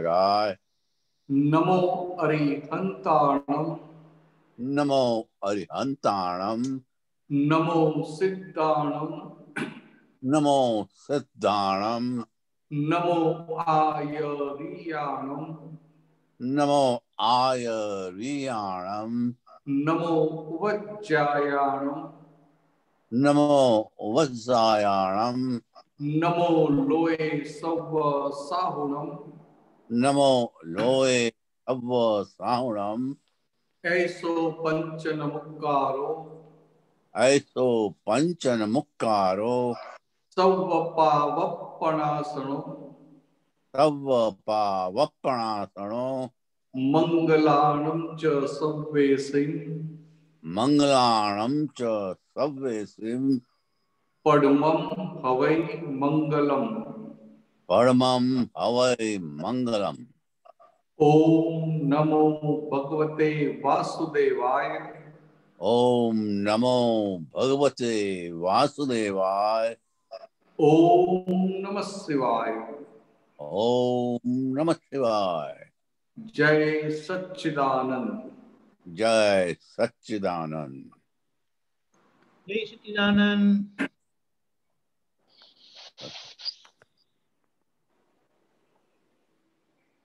गाय नमो अरिहंताणम नमो अरिहंताणम नमो सिद्धाणम। नमो सिद्धाणम। नमो आयरियाणम। नमो आयरियाणम। नमो वज्जायाणम नमो वज्रायाणम नमो लोए सव साहुणम नमो लोए अव साहुणम ऐसो पंचन मुक्कारो ऐसो पंचन मुक्कारो सव पावपणासनो तव पावपणासनो मंगलाणम च सव्वेसिं मंगलाणं च सव्येसिं पद्मं हवै मंगलम। परमं हवै मङ्गलम् ओम नमो भगवते वासुदेवाय। ॐ नमो भगवते वासुदेवाय। ओम नमः शिवाय। ॐ नमः शिवाय। जय सच्चिदानंद। जय सच्चिदानंद। जय सच्चिदानंद।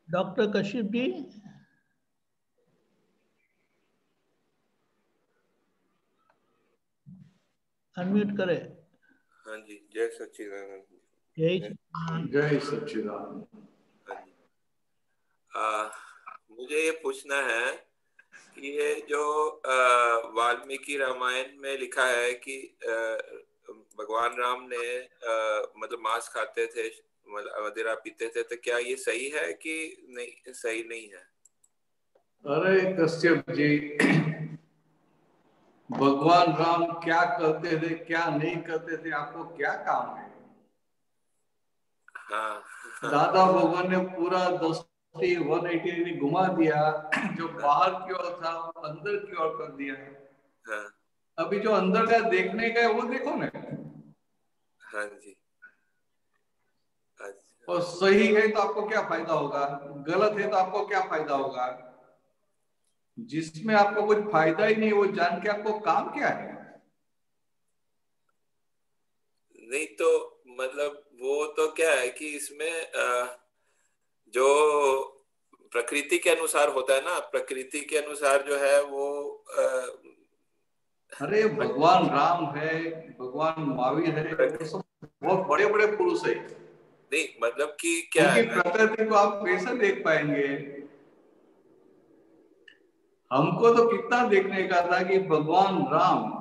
डॉक्टर कश्यप जी? अनम्यूट करें। हाँ जी जय सच्चिदानंद जय जय सच्चिदानंद। हाँ मुझे ये पूछना है कि ये जो वाल्मीकि रामायण में लिखा है कि भगवान राम ने मतलब मांस खाते थे मदिरा पीते थे तो क्या ये सही है कि नहीं सही नहीं है? अरे कश्यप जी भगवान राम क्या करते थे क्या नहीं करते थे आपको क्या काम है? हाँ। दादा भगवान ने पूरा दृष्टि वन एटी घुमा दिया जो बाहर की ओर था वो अंदर की ओर कर दिया। हाँ। अभी जो अंदर का देखने का है वो देखो ना। हाँ जी। और सही है तो आपको क्या फ़ायदा होगा? गलत है तो आपको क्या फ़ायदा होगा? जिसमें आपको कुछ फ़ायदा ही नहीं वो जान के आपको काम क्या है? नहीं तो मतलब वो तो क्या है कि इसमें जो प्रकृति के अनुसार होता है ना प्रकृति के अनुसार जो है वो अ, अरे भगवान राम है भगवान महावीर है बहुत बड़े बड़े पुरुष है। नहीं मतलब कि क्या है? प्रकृति को आप कैसे देख पाएँगे? हमको तो कितना देखने का था कि भगवान राम।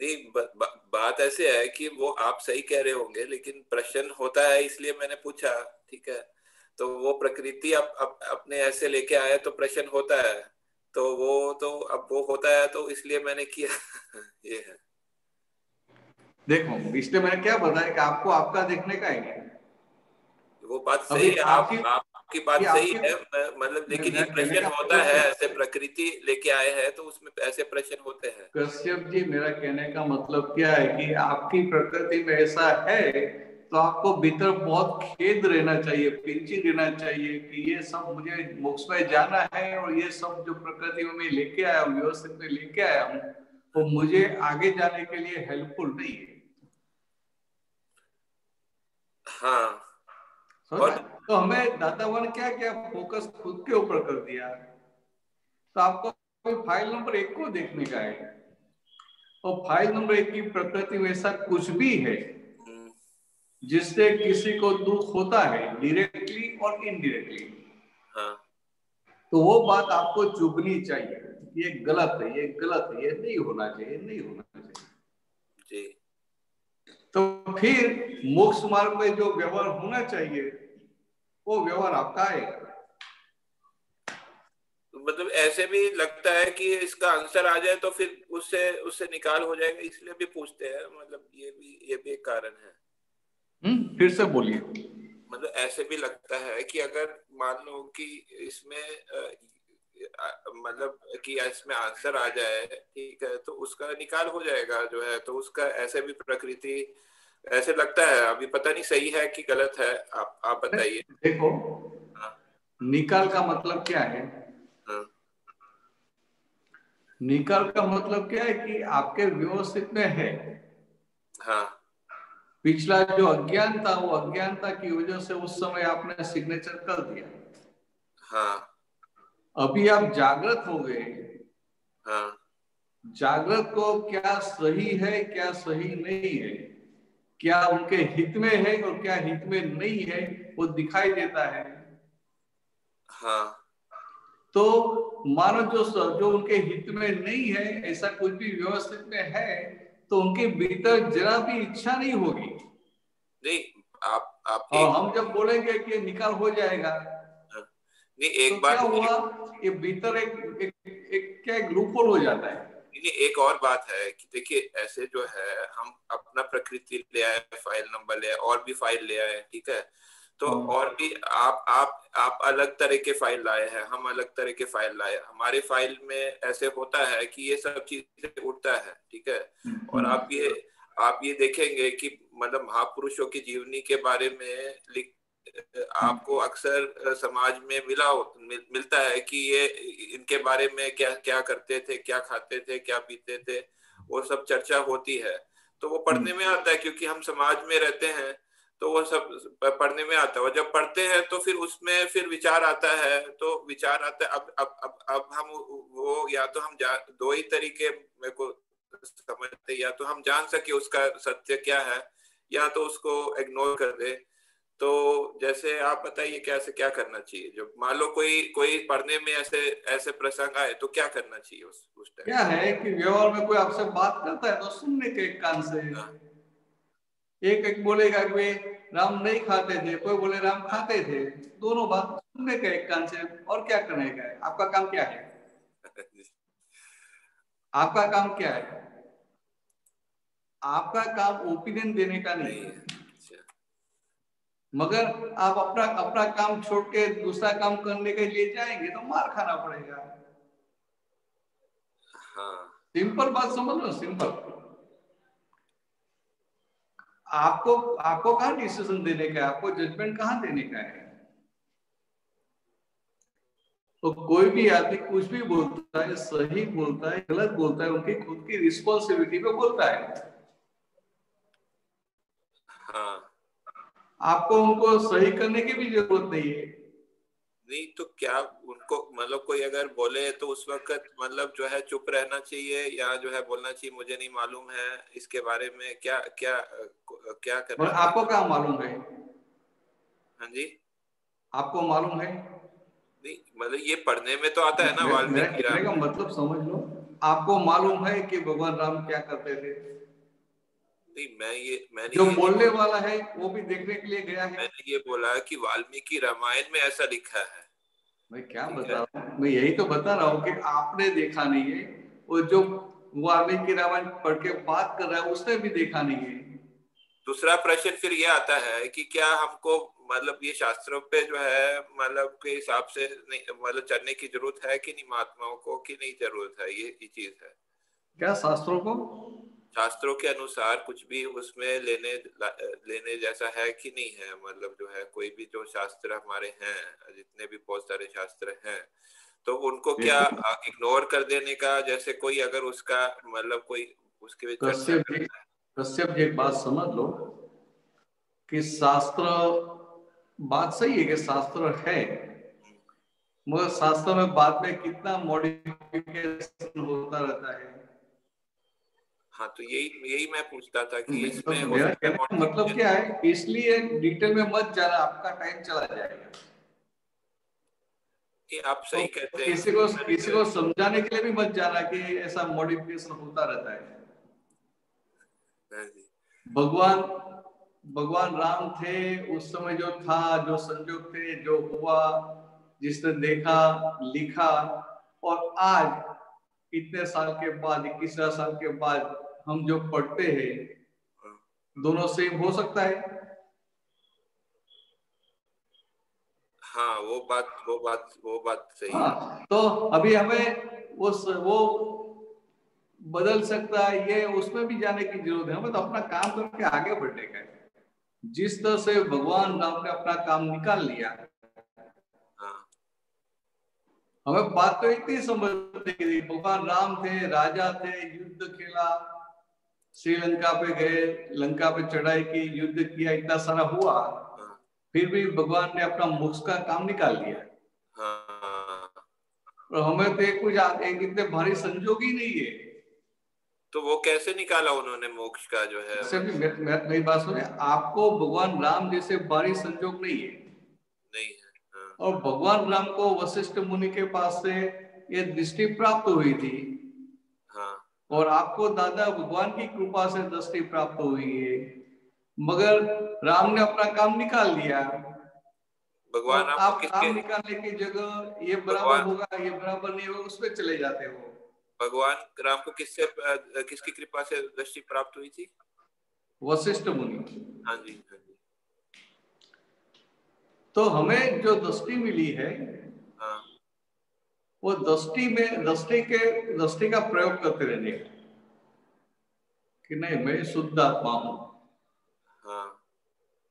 नहीं ब, ब, बात ऐसे है कि वो आप सही कह रहे होंगे लेकिन प्रश्न होता है इसलिए मैंने पूछा ठीक है? तो वो प्रकृति अब अब अपने ऐसे लेके आए तो प्रश्न होता है तो वो तो अब वो होता है तो इसलिए मैंने किया ये है। देखो इसलिए मैंने क्या बताया कि आपको आपका देखने का है वो बात सही है आप आपकी- आपकी बात सही है मतलब लेकिन ये प्रश्न होता है- ऐसे प्रकृति लेके आए हैं तो उसमें ऐसे प्रश्न होते हैं। कश्यप जी मेरा कहने का मतलब क्या है कि आपकी प्रकृति में ऐसा है तो आपको भीतर बहुत खेद रहना चाहिए पिंची रहना चाहिए कि ये सब मुझे मोक्ष में जाना है और ये सब जो प्रकृति में लेके आया हूँ व्यवस्थित में लेके आया हूँ वो मुझे आगे जाने के लिए हेल्पफुल नहीं है। हाँ। समझा? तो हमें दादावन क्या किया फोकस खुद के ऊपर कर दिया? तो आपको फ़ाइल नंबर एक को देखने का है। और फ़ाइल नंबर एक की प्रकृति में ऐसा कुछ भी है हम्म, जिससे किसी को दुख होता है डायरेक्टली और इनडायरेक्टली हाँ। तो वो बात आपको चुभनी चाहिए। ये गलत है ये गलत है ये नहीं होना चाहिए नहीं होना चाहिए। जी। तो फिर मोक्ष मार्ग में जो व्यवहार होना चाहिए वो व्यवहार आपका आएगा। मतलब ऐसे भी लगता है कि इसका आंसर आ जाए तो फिर उससे उससे निकाल हो जाएगा इसलिए भी पूछते हैं। मतलब ये भी ये भी एक कारण है। हम्म फिर से बोलिए। मतलब ऐसे भी लगता है कि अगर मान लो कि इसमें मतलब कि इसमें आंसर आ जाए ठीक है तो उसका निकाल हो जाएगा जो है तो उसका ऐसे भी प्रकृति ऐसे लगता है अभी पता नहीं सही है कि गलत है आप आप बताइए। देखो हाँ। निकाल का मतलब क्या है? हाँ। निकाल का मतलब क्या है कि आपके व्यवस्थित में है। हाँ। पिछला जो अज्ञान था वो अज्ञानता की वजह से उस समय आपने सिग्नेचर कर दिया। हाँ। अभी आप जागृत हो गए। हाँ। जागृत को क्या सही है क्या सही नहीं है? क्या उनके हित में है और क्या हित में नहीं है वो दिखाई देता है। हाँ। तो मानो जो जो उनके हित में नहीं है ऐसा कुछ भी व्यवस्थित में है तो उनके भीतर जरा भी इच्छा नहीं होगी। नहीं आप आप और एक हम जब बोलेंगे कि निकाल हो जाएगा नहीं एक तो बात क्या हुआ? ये भीतर एक, एक, एक क्या एक लूपहोल हो जाता है। नहीं एक और बात है कि देखिए ऐसे जो है हम अपना प्रकृति ले आए फ़ाइल नंबर ले आए और भी फ़ाइल ले आए ठीक है? तो हाँ। और भी आप आप आप अलग तरह के फ़ाइल लाए हैं हम अलग तरह के फ़ाइल लाए हमारे फ़ाइल में ऐसे होता है कि ये सब चीज़ें उठता है ठीक है? और आप ये आप ये देखेंगे कि मतलब महापुरुषों की जीवनी के बारे में लिख आपको अक्सर समाज में मिला हो- मिल, मिलता है कि ये इनके बारे में क्या क्या करते थे क्या खाते थे क्या पीते थे वो सब चर्चा होती है। तो वो पढ़ने में आता है क्योंकि हम समाज में रहते हैं तो वो सब पढ़ने में आता है। और जब पढ़ते हैं तो फिर उसमें फिर विचार आता है तो विचार आता है अब अब अब अब हम वो या तो हम दो ही तरीके मेरे को समझते या तो हम जान सके उसका सत्य क्या है या तो उसको इग्नोर कर दे। तो जैसे आप बताइए कैसे क्या करना चाहिए? जो मान लो कोई कोई पढ़ने में ऐसे ऐसे प्रसंग आए तो क्या करना चाहिए उस उस टाइम क्या है कि व्यवहार में कोई आपसे बात करता है तो सुनने के एक कान से। हाँ। एक एक बोलेगा कि वे राम नहीं खाते थे। कोई बोले राम खाते थे। दोनों बात सुनने के एक कान से और क्या करने का है? आपका काम क्या है? आपका काम क्या है? आपका काम ओपिनियन देने का नहीं है। मगर आप अपना अपना काम छोड़ के दूसरा काम करने के लिए जाएँगे तो मार खाना पड़ेगा। हाँ। सिंपल बात समझ लो सिंपल। आपको आपको कहाँ डिसीज़न देने का है? आपको जजमेंट कहाँ देने का है? तो कोई भी आदमी कुछ भी बोलता है सही बोलता है गलत बोलता है उनकी खुद की रिस्पॉन्सिबिलिटी पे बोलता है। हाँ। आपको उनको सही करने की भी ज़रूरत नहीं है। नहीं तो क्या उनको मतलब कोई अगर बोले तो उस वक्त मतलब जो है चुप रहना चाहिए या जो है बोलना चाहिए मुझे नहीं मालूम है इसके बारे में क्या क्या क्या करना और आपको क्या मालूम है? हाँ जी। आपको मालूम है? नहीं मतलब ये पढ़ने में तो आता है ना वाल्मीकि मतलब समझ लो आपको मालूम है कि भगवान राम क्या करते थे? नहीं मैं ये मैंने जो बोलने वाला है वो भी देखने के लिए गया है। मैंने ये बोला कि वाल्मीकि रामायण में ऐसा लिखा है। मैं क्या बता रहा हूँ? मैं यही तो बता रहा हूँ कि आपने देखा नहीं है वो जो वाल्मीकि रामायण पढ़ के बात कर रहा है उसने भी देखा नहीं है। दूसरा प्रश्न फिर ये आता है कि क्या हमको मतलब ये शास्त्रों पे जो है मतलब के हिसाब से नहीं मतलब चलने की ज़रूरत है कि नहीं महात्माओं को कि नहीं ज़रूरत है? ये ये चीज़ है। क्या शास्त्रों को? शास्त्रों के अनुसार कुछ भी उसमें लेने लेने जैसा है कि नहीं है मतलब जो है कोई भी जो शास्त्र हमारे हैं जितने भी बहुत सारे शास्त्र हैं तो उनको क्या इग्नोर कर देने का जैसे कोई अगर उसका मतलब कोई उसके भी कश्यप जी कश्यप जी एक बात समझ लो कि शास्त्र बात सही है कि शास्त्र है मगर शास्त्र में बाद में कितना मॉडिफिकेशन होता रहता है। हाँ तो यही यही मैं पूछता था कि तो इसमें कहने का मतलब क्या है? इसलिए डिटेल में मत जाना आपका टाइम चला जाएगा। कि आप सही तो कहते हैं। किसी को किसी को समझाने के लिए भी मत जाना कि ऐसा मॉडिफिकेशन होता रहता है। हाँ भगवान भगवान राम थे उस समय जो था जो संजोग थे जो हुआ जिसने देखा लिखा और आज इतने साल के बाद इक्कीस साल के बाद हम जो पढ़ते हैं दोनों सेम हो सकता है? हाँ वो बात वो बात वो बात सही हाँ। तो अभी हमें उस वो बदल सकता है ये उसमें भी जाने की ज़रूरत है। हमें तो अपना काम करके आगे बढ़ने का है। जिस तरह से भगवान राम ने अपना काम निकाल लिया हाँ। हमें बात तो इतनी समझ थी। भगवान राम थे राजा थे युद्ध खेला श्रीलंका पे गए लंका पे चढ़ाई की युद्ध किया इतना सारा हुआ। फिर भी भगवान ने अपना मोक्ष का काम निकाल लिया। हाँ। और हमें तो एक कुछ एक इतने भारी संजोग ही नहीं है। तो वो कैसे निकाला उन्होंने मोक्ष का जो है? मे- मेरी बात सुने आपको भगवान राम जैसे भारी संजोग नहीं है। नहीं है हाँ, और भगवान राम को वशिष्ठ मुनि के पास से ये दृष्टि प्राप्त हुई थी और आपको दादा भगवान की कृपा से दृष्टि प्राप्त हुई है। मगर राम ने अपना काम निकाल लिया भगवान आप काम निकालने की जगह ये बराबर होगा ये बराबर नहीं होगा उसमें चले जाते हो। भगवान राम को किससे किसकी कृपा से दृष्टि प्राप्त हुई थी? वशिष्ठ मुनि। हाँ जी हाँ जी। तो हमें जो दृष्टि मिली हाँ वो दृष्टि में दृष्टि के दृष्टि का प्रयोग करते रहने का। कि नहीं मैं शुद्ध आत्मा हूँ। हाँ।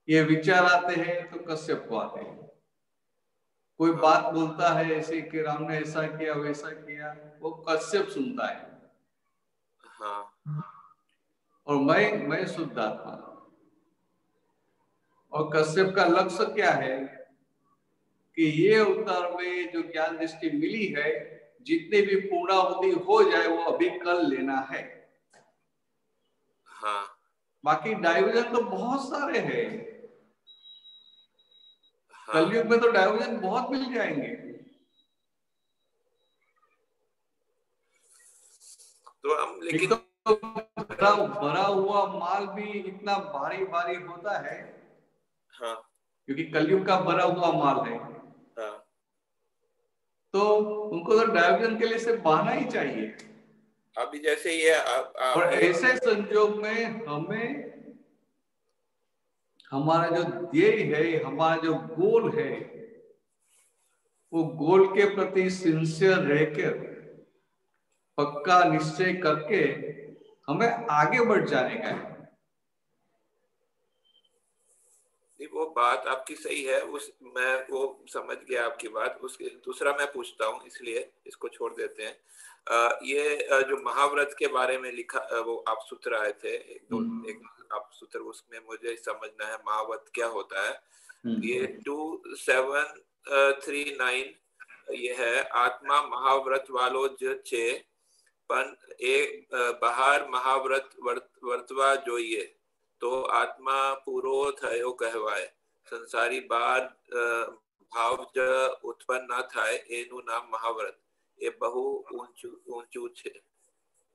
ये विचार आते हैं तो कश्यप को आते हैं। कोई बात बोलता है ऐसे कि राम ने ऐसा किया वैसा किया वो कश्यप सुनता है। हाँ। और मैं मैं शुद्ध आत्मा हूँ। और कश्यप का लक्ष्य क्या है? कि ये अवतार में जो ज्ञान दृष्टि मिली है जितनी भी पूर्णाहुति हो जाए वो अभी कल लेना है। हाँ। बाकी डाइवर्जन तो बहुत सारे हैं। हाँ। कलयुग में तो डाइवर्जन बहुत मिल जाएँगे। तो हम लेकिन तो भरा भरा हुआ माल भी इतना भारी भारी होता है। हाँ। क्योंकि कलयुग का भरा हुआ माल हाँ। तो उनको तो डाइवर्जन के लिए सिर्फ़ बहाना ही चाहिए। अभी जैसे ये आप, आप और ऐसे संजोग में हमें हमारा जो ध्येय है हमारा जो गोल है वो गोल के प्रति सिंसियर रहकर पक्का निश्चय करके हमें आगे बढ़ जाने का है नहीं, वो बात आपकी सही है उस मैं वो समझ गया आपकी बात उसके दूसरा मैं पूछता हूँ इसलिए इसको छोड़ देते हैं। आ, ये जो महाव्रत के बारे में लिखा वो आप सूत्र आए थे एक दो हम्म। एक आप सूत्र उसमें मुझे समझना है महाव्रत क्या होता है। हम्म। ये टू सेवन थ्री नाइन ये है आत्मा महाव्रत वालो जो छे पन ए बहार महाव्रत वर्त, वर्तवा जो ये। तो आत्मा पूरो थयो कहवाए। संसारी बाद भाव ज उत्पन्न ना था एनु नाम महाव्रत। ये बहु ऊंचू ऊंचू छे।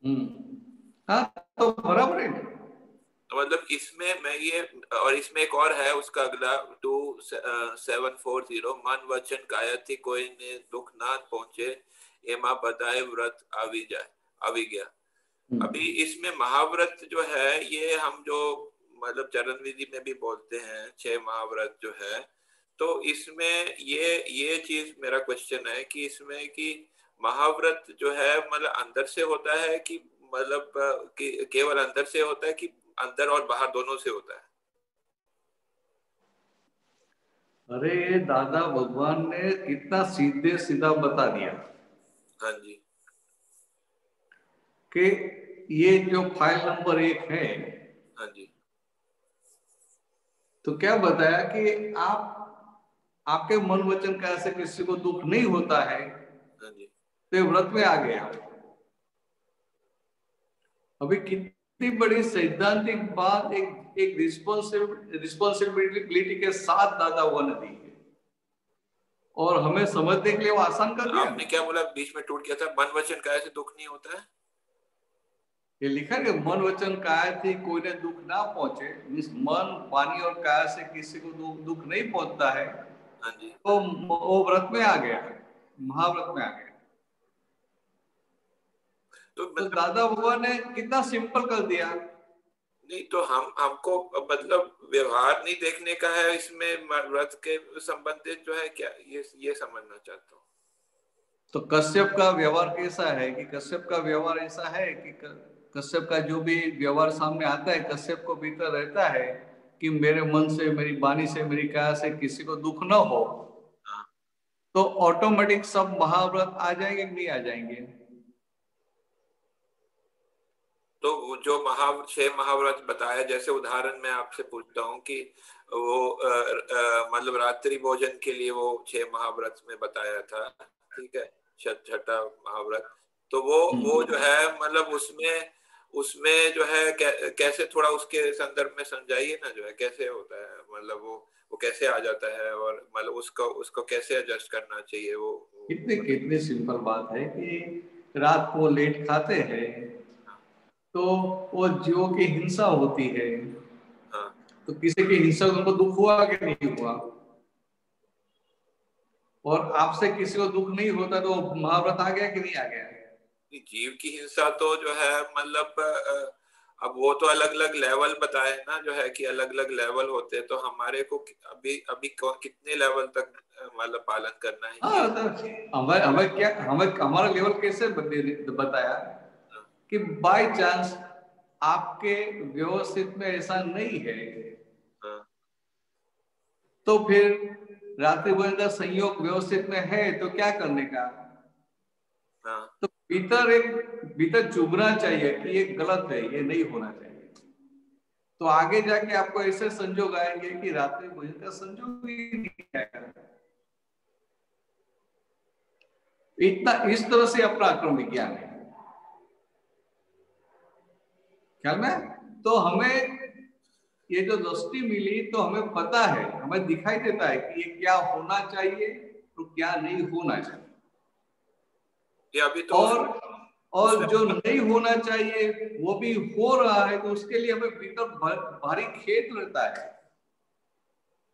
हम्म। हाँ, तो बराबर है। तो मतलब इसमें मैं ये और इसमें एक और है उसका अगला टू सेवन फोर ज़ीरो। मन वचन काया थी कोई ने दुख ना पहुँचे ये माँ व्रत आवी जाए आवी गया। हम्म। अभी इसमें महाव्रत जो है ये हम जो मतलब चरण विधि में भी बोलते हैं छह महाव्रत जो है तो इसमें ये ये चीज़ मेरा क्वेश्चन है कि इसमें कि महाव्रत जो है मतलब अंदर से होता है कि मतलब कि केवल अंदर से होता है कि अंदर और बाहर दोनों से होता है? अरे दादा भगवान ने कितना सीधे सीधा बता दिया। हाँ जी। कि ये जो फ़ाइल नंबर एक है हाँ जी। तो क्या बताया कि आप आपके मन वचन का ऐसे किसी को दुख नहीं होता है? हाँ तो व्रत में आ गया। अभी कितनी बड़ी सैद्धांतिक बात एक एक रिस्पॉन्सिबिलिटी के साथ दादा हुआ ने दी है और हमें समझने के लिए वो आसान कर आपने क्या बोला बीच में टूट गया था? मन वचन का ऐसे दुख नहीं होता है? ये लिखा है कि मन वचन काय थी कोई ने दुख ना पहुँचे मीन्स मन वाणी और काय से किसी को दुख दुख नहीं पहुँचता है हाँ तो वो व्रत में आ गया महाव्रत में आ गया। तो तो मतलब दादा भगवान ने कितना सिंपल कर दिया। नहीं तो हम हमको मतलब व्यवहार नहीं देखने का है इसमें व्रत के संबंधित जो है क्या ये ये समझना चाहता हूँ। तो कश्यप का व्यवहार कैसा है कि कश्यप का व्यवहार ऐसा है कि क- कश्यप का जो भी व्यवहार सामने आता है कश्यप को भीतर रहता है कि मेरे मन से मेरी वाणी से मेरी काया से किसी को दुख न हो। तो ऑटोमेटिक सब महाव्रत आ जाएँगे कि नहीं आ जाएँगे? तो वो जो महा छह महाव्रत बताया जैसे उदाहरण मैं आपसे पूछता हूँ कि वो मतलब रात्रि भोजन के लिए वो छह महाव्रत में बताया था ठीक है? छठा महाव्रत। तो वो वो जो है मतलब उसमें उसमें जो है कैसे थोड़ा उसके संदर्भ में समझाइए ना जो है कैसे होता है मतलब वो वो कैसे आ जाता है और मतलब उसको उसको कैसे एडजस्ट करना चाहिए वो, वो कितने सिंपल बात है कि रात को लेट खाते हैं तो वो जीवों की हिंसा होती है। हाँ। तो किसी की हिंसा उनको दुख हुआ कि नहीं हुआ? और आपसे किसी को दुख नहीं होता तो महाव्रत आ गया कि नहीं आ गया? जीव की हिंसा तो जो है मतलब अब वो तो अलग अलग लेवल बताए ना जो है कि अलग अलग लेवल होते हैं तो हमारे को अभी अभी कितने लेवल तक मतलब पालन करना है? हाँ तो हमें हमें क्या हमें हमारा लेवल कैसे बताया कि बाय चांस आपके व्यवस्थित में ऐसा नहीं है। हाँ, तो फिर रात्रि भोजन का संयोग व्यवस्थित में है तो क्या करने का? हाँ तो भीतर एक, भीतर चुभना चाहिए कि ये गलत है, ये नहीं होना चाहिए। तो आगे जाके आपको ऐसे संजोग आएँगे कि रात्रि भोजन का संजोग ही नहीं आएगा इतना, इस तरह से अपना आक्रम विज्ञान है ख्याल में? तो हमें ये जो दृष्टि मिली तो हमें पता है, हमें दिखाई देता है कि ये क्या होना चाहिए तो क्या नहीं होना चाहिए। ये अभी तो और और जो नहीं होना चाहिए वो भी हो रहा है तो उसके लिए हमें भीतर भा- भारी खेत रहता है।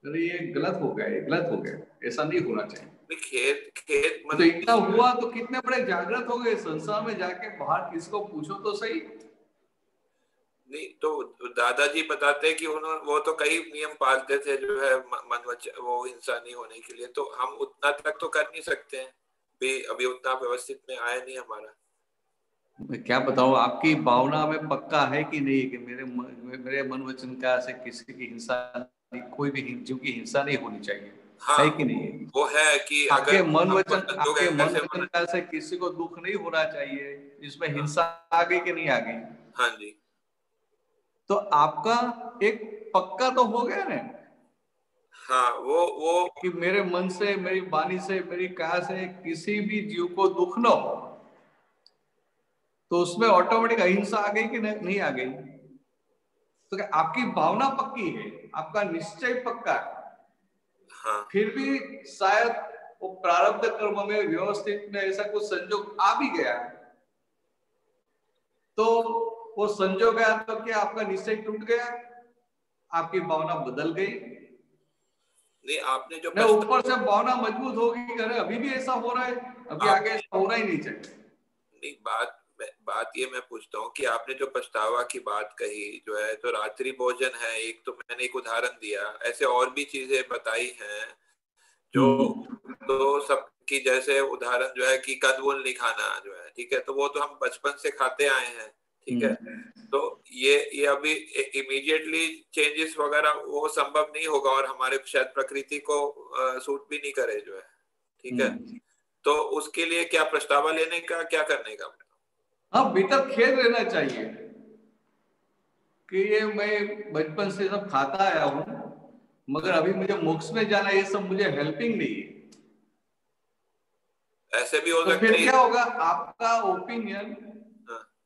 अरे ये गलत हो गया ये गलत हो गया ऐसा नहीं होना चाहिए। खेत खेत तो इतना मतलब हुआ तो कितने बड़े जागृत हो गए संसार में जाके बाहर किसको पूछो तो सही? नहीं तो दादाजी बताते हैं कि उन्होंने वो तो कई नियम पालते थे जो है मन वो हिंसा नहीं होने के लिए तो हम उतना तक तो कर नहीं सकते हैं। भी अभी उतना व्यवस्थित में आया नहीं हमारा। मैं क्या बताऊँ आपकी भावना में पक्का है कि नहीं कि मेरे मेरे मन वचन का से किसी की हिंसा नहीं कोई भी हिं- जीव की हिंसा नहीं होनी चाहिए। हाँ है कि नहीं? वो है कि आपके अगर मन वचन आपके मन वचन का से किसी को दुख नहीं होना चाहिए इसमें हिंसा आ गई कि नहीं आ गई हाँ जी। तो आपका एक पक्का तो हो गया ना? हाँ वो वो कि मेरे मन से मेरी वाणी से मेरी कहा से किसी भी जीव को दुख न हो तो उसमें ऑटोमेटिक अहिंसा आ गई कि नहीं नहीं आ गई? तो क्या आपकी भावना पक्की है? आपका निश्चय पक्का है? हाँ। फिर भी शायद वो प्रारब्ध कर्म में व्यवस्थित में ऐसा कुछ संजोग आ भी गया। तो वो संजोग आया तो क्या आपका निश्चय टूट गया? आपकी भावना बदल गई? नहीं आपने जो नहीं ऊपर से भावना मज़बूत होगी अरे अभी भी ऐसा हो रहा है अभी आगे ऐसा होना ही नहीं चाहिए। नहीं बात बात ये मैं पूछता हूँ कि आपने जो पछतावा की बात कही जो है तो रात्रि भोजन है एक तो मैंने एक उदाहरण दिया ऐसे और भी चीज़ें बताई हैं जो तो सबकी जैसे उदाहरण जो है कि कदबुल नहीं खाना जो है ठीक है तो वो तो हम बचपन से खाते आए हैं ठीक है? तो ये ये अभी इमीडिएटली चेंजेस वगैरह वो संभव नहीं होगा और हमारे शायद प्रकृति को आ, सूट भी नहीं करे जो है। ठीक है? तो उसके लिए क्या प्रस्तावा लेने का क्या करने का? हाँ भीतर खेल रहना चाहिए कि ये मैं बचपन से सब खाता आया हूँ मगर अभी मुझे मोक्ष में जाना ये सब मुझे हेल्पिंग नहीं है। ऐसे भी हो तो सकता फिर क्या होगा? आपका ओपिनियन।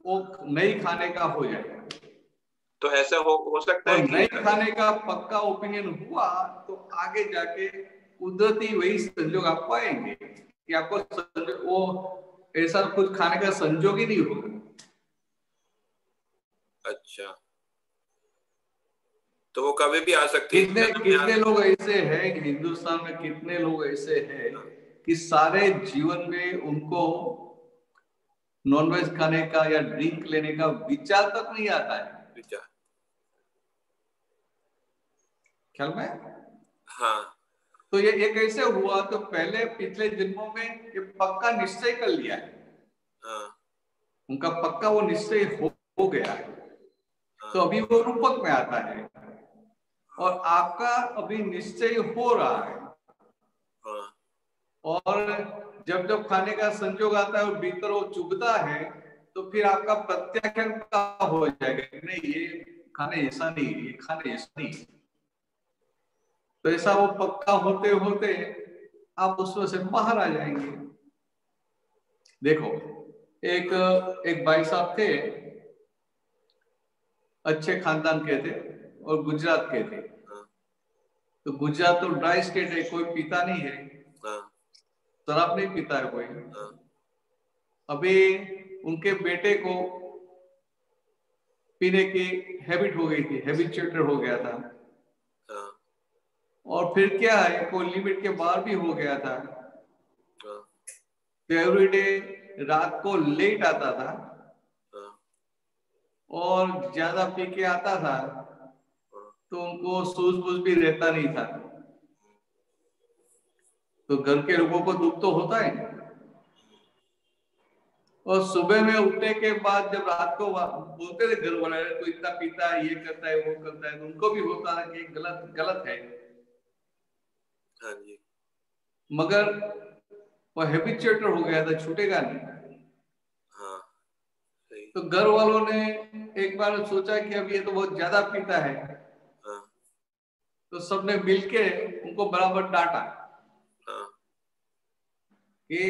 वो नहीं खाने का हो जाएगा तो ऐसा हो हो सकता है नहीं खाने का पक्का ओपिनियन हुआ तो आगे जाके कुदरती वही संजोग आप पाएँगे कि आपको वो ऐसा कुछ खाने का संजोग ही नहीं होगा। अच्छा। तो वो कभी भी आ सकते है। कितने कितने लोग ऐसे हैं कि हिंदुस्तान में कितने लोग ऐसे हैं कि सारे जीवन में उनको नॉनवेज खाने का या ड्रिंक लेने का विचार तक नहीं आता है। विचार। ख्याल में? हाँ। तो ये ये कैसे हुआ तो पहले पिछले जन्मों में ये पक्का निश्चय कर लिया है। हाँ। उनका पक्का वो निश्चय हो, हो गया है। हाँ, तो अभी वो रूपक में आता है। और आपका अभी निश्चय हो रहा है। हाँ। और जब जब खाने का संजोग आता है और भीतर वो चुभता है तो फिर आपका प्रत्याख्यान का हो जाएगा नहीं ये खाने ऐसा नहीं ये खाने ऐसा नहीं। तो ऐसा वो पक्का होते होते आप उसमें से बाहर आ जाएँगे। देखो एक एक भाई साहब थे अच्छे खानदान के थे और गुजरात के थे। तो गुजरात तो ड्राई स्टेट है कोई पीता नहीं है। हाँ, शराब नहीं पीता है कोई। हाँ, अभी उनके बेटे को पीने की हैबिट हो गई थी हैबिचुएटेड हो गया था। हाँ, और फिर क्या है कोई लिमिट के बाहर भी हो गया था। हाँ, तो एवरीडे रात को लेट आता था। और ज़्यादा पी के आता था तो उनको सूझ बूझ भी रहता नहीं था। तो घर के लोगों को दुख तो होता है और सुबह में उठने के बाद जब रात को बोलते थे घर वाले तो इतना पीता है ये करता है वो करता है तो उनको भी होता है कि गलत गलत है। हाँ मगर वो हैबिचुएटेड हो गया था छूटेगा नहीं। हाँ तो घर वालों ने एक बार सोचा कि अब ये तो बहुत ज़्यादा पीता है। हाँ। तो सबने मिलके उनको बराबर डांटा। कि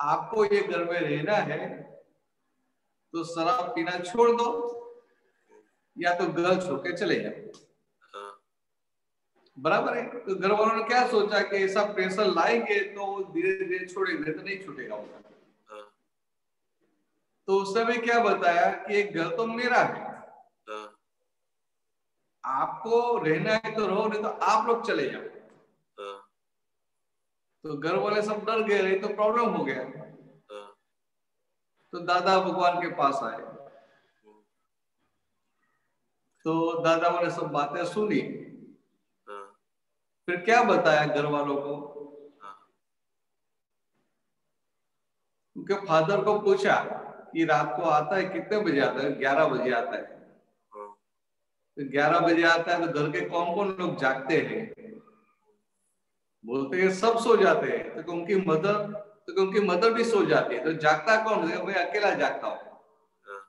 आपको ये घर में रहना है तो शराब पीना छोड़ दो या तो घर छोड़ के चले जाओ। हाँ। बराबर है तो घर वालों ने क्या सोचा कि ऐसा प्रेशर लाएँगे तो धीरे धीरे छोड़ेंगे तो नहीं छूटेगा उसका हाँ। तो उस समय क्या बताया कि एक घर तो मेरा है। हाँ। आपको रहना है तो रहो नहीं तो आप लोग चले जाओ। तो घर वाले सब डर गए तो प्रॉब्लम हो गया। हाँ। तो दादा भगवान के पास आए। तो दादा वाले सब बातें सुनी। हाँ। फिर क्या बताया घर वालों को? हाँ। उनके फादर को पूछा कि रात को आता है कितने बजे आता है? ग्यारह बजे आता है। हाँ। तो ग्यारह बजे आता है तो घर के कौन कौन लोग जागते हैं? बोलते हैं सब सो जाते हैं। तो उनकी मदर तो उनकी मदर भी सो जाती है। तो जागता कौन है? मैं अकेला जागता हूँ। हाँ।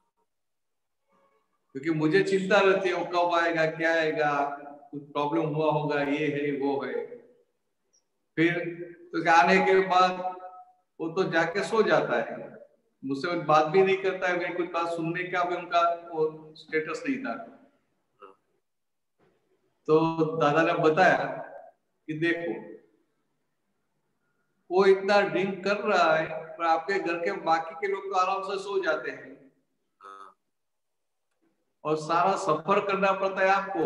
क्योंकि मुझे चिंता रहती है वो कब आएगा क्या आएगा? कुछ प्रॉब्लम हुआ होगा ये है वो है। फिर तो आने के बाद वो तो जाके सो जाता है। मुझसे बात भी नहीं करता है मेरी कुछ बात सुनने का भी उनका वो स्टेटस नहीं था। तो दादा ने बताया कि देखो वो इतना ड्रिंक कर रहा है पर आपके घर के बाकी के लोग तो आराम से सो जाते हैं। और सारा सफ़र करना पड़ता है आपको।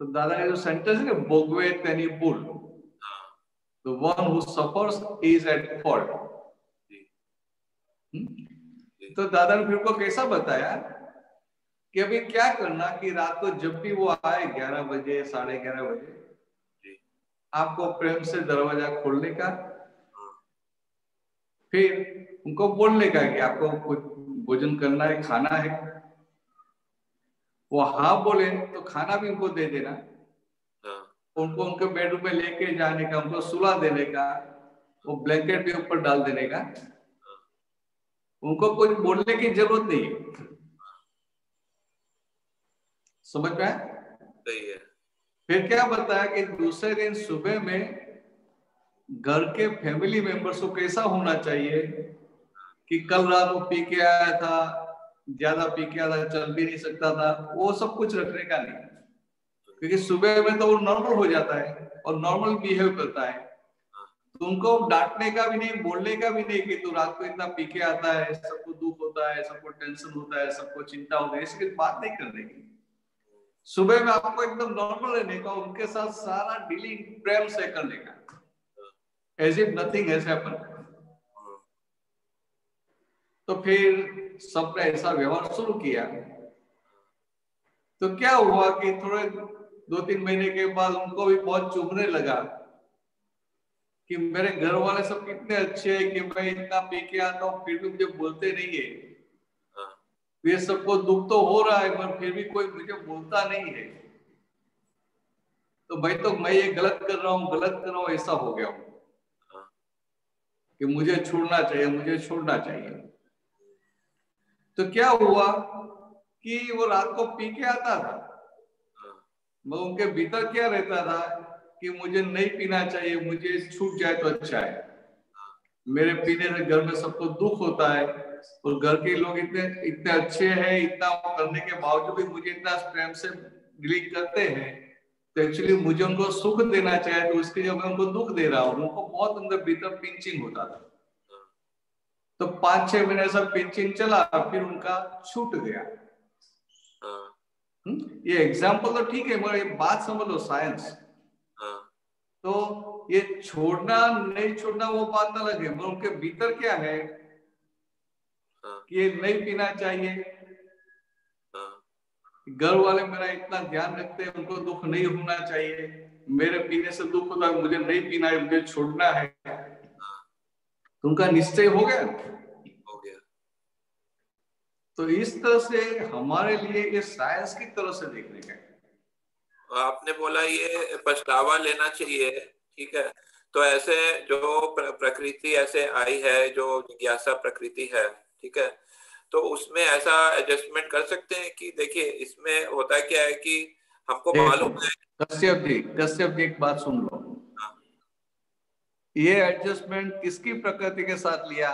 तो दादा का जो सेंटेंस है बोगवे तेनी बुल हाँ the one who suffers is at fault हम्म? तो दादा ने फिर को कैसा बताया कि अभी क्या करना कि रात को जब भी वो आए ग्यारह बजे साढ़े ग्यारह बजे आपको प्रेम से दरवाज़ा खोलने का फिर उनको बोलने का कि आपको कुछ भोजन करना है खाना है। वो हाँ बोले तो खाना भी उनको दे देना। हाँ। उनको उनके बेडरूम में लेके जाने का उनको सुला देने का वो ब्लैंकेट भी ऊपर डाल देने का। उनको कुछ बोलने की ज़रूरत नहीं। है समझ में सही है। फिर क्या बताया कि दूसरे दिन सुबह में घर के फैमिली मेंबर्स को कैसा होना चाहिए कि कल रात वो पी के आया था, ज़्यादा पी के आया था, चल भी नहीं सकता था, वो सब कुछ रखने का नहीं। क्योंकि सुबह में तो वो नॉर्मल हो जाता है और नॉर्मल बिहेव करता है। तुमको डांटने का भी नहीं, बोलने का भी नहीं कि तू रात को इतना पी के आता है, सबको दुख होता है, सबको टेंशन होता है, सबको चिंता होता है, इसकी बात नहीं करने की। सुबह में आपको एकदम नॉर्मल रहने का, उनके साथ सारा डीलिंग प्रेम से करने का। As if nothing has happen तो फिर सबने ऐसा व्यवहार शुरू किया। तो क्या हुआ कि थोड़े दो तीन महीने के बाद उनको भी बहुत चुभने लगा कि मेरे घर वाले सब कितने अच्छे हैं कि मैं इतना पी के आता हूँ, फिर भी मुझे बोलते नहीं हाँ। ये सबको दुख तो हो रहा है, पर फिर भी कोई मुझे बोलता नहीं है। तो भाई तो मैं ये गलत कर रहा हूँ, गलत कर रहा हूँ, ऐसा हो गया हूँ। कि मुझे छोड़ना चाहिए, मुझे छोड़ना चाहिए। तो क्या हुआ कि वो रात को पी के आता था। मैं उनके भीतर क्या रहता था कि मुझे नहीं पीना चाहिए, मुझे छूट जाए तो अच्छा है। मेरे पीने से घर में सबको दुख होता है और घर के लोग इतने इतने अच्छे हैं इतना करने के बावजूद भी मुझे इतना प्रेम से डीलिंग करते हैं। तो एक्चुअली मुझे उनको सुख देना चाहिए तो उसके लिए मैं उनको दुख दे रहा हूँ। उनको बहुत अंदर भीतर पिंचिंग होता था। तो पाँच छह महीने सब पिंचिंग चला फिर उनका छूट गया। हाँ, हम्म? ये एग्ज़ाम्पल तो ठीक है मगर ये बात समझ लो साइंस हाँ, तो ये छोड़ना नहीं छोड़ना वो बात अलग है मगर उनके भीतर क्या है? ये नहीं पीना चाहिए। घर वाले मेरा इतना ध्यान रखते हैं उनको दुख नहीं होना चाहिए। मेरे पीने से दुख होता है मुझे नहीं पीना है मुझे छोड़ना है। उनका निश्चय हो गया? हो गया। तो इस तरह से हमारे लिए ये साइंस की तरह से देखने का। आपने बोला ये पछतावा लेना चाहिए ठीक है? तो ऐसे जो प्रकृति ऐसे आई है जो जिज्ञासा प्रकृति है ठीक है? तो उसमें ऐसा एडजस्टमेंट कर सकते हैं कि देखिए इसमें होता क्या है कि हमको मालूम है कश्यप जी कश्यप जी एक बात सुन लो। हाँ। ये एडजस्टमेंट किसकी प्रकृति के साथ लिया?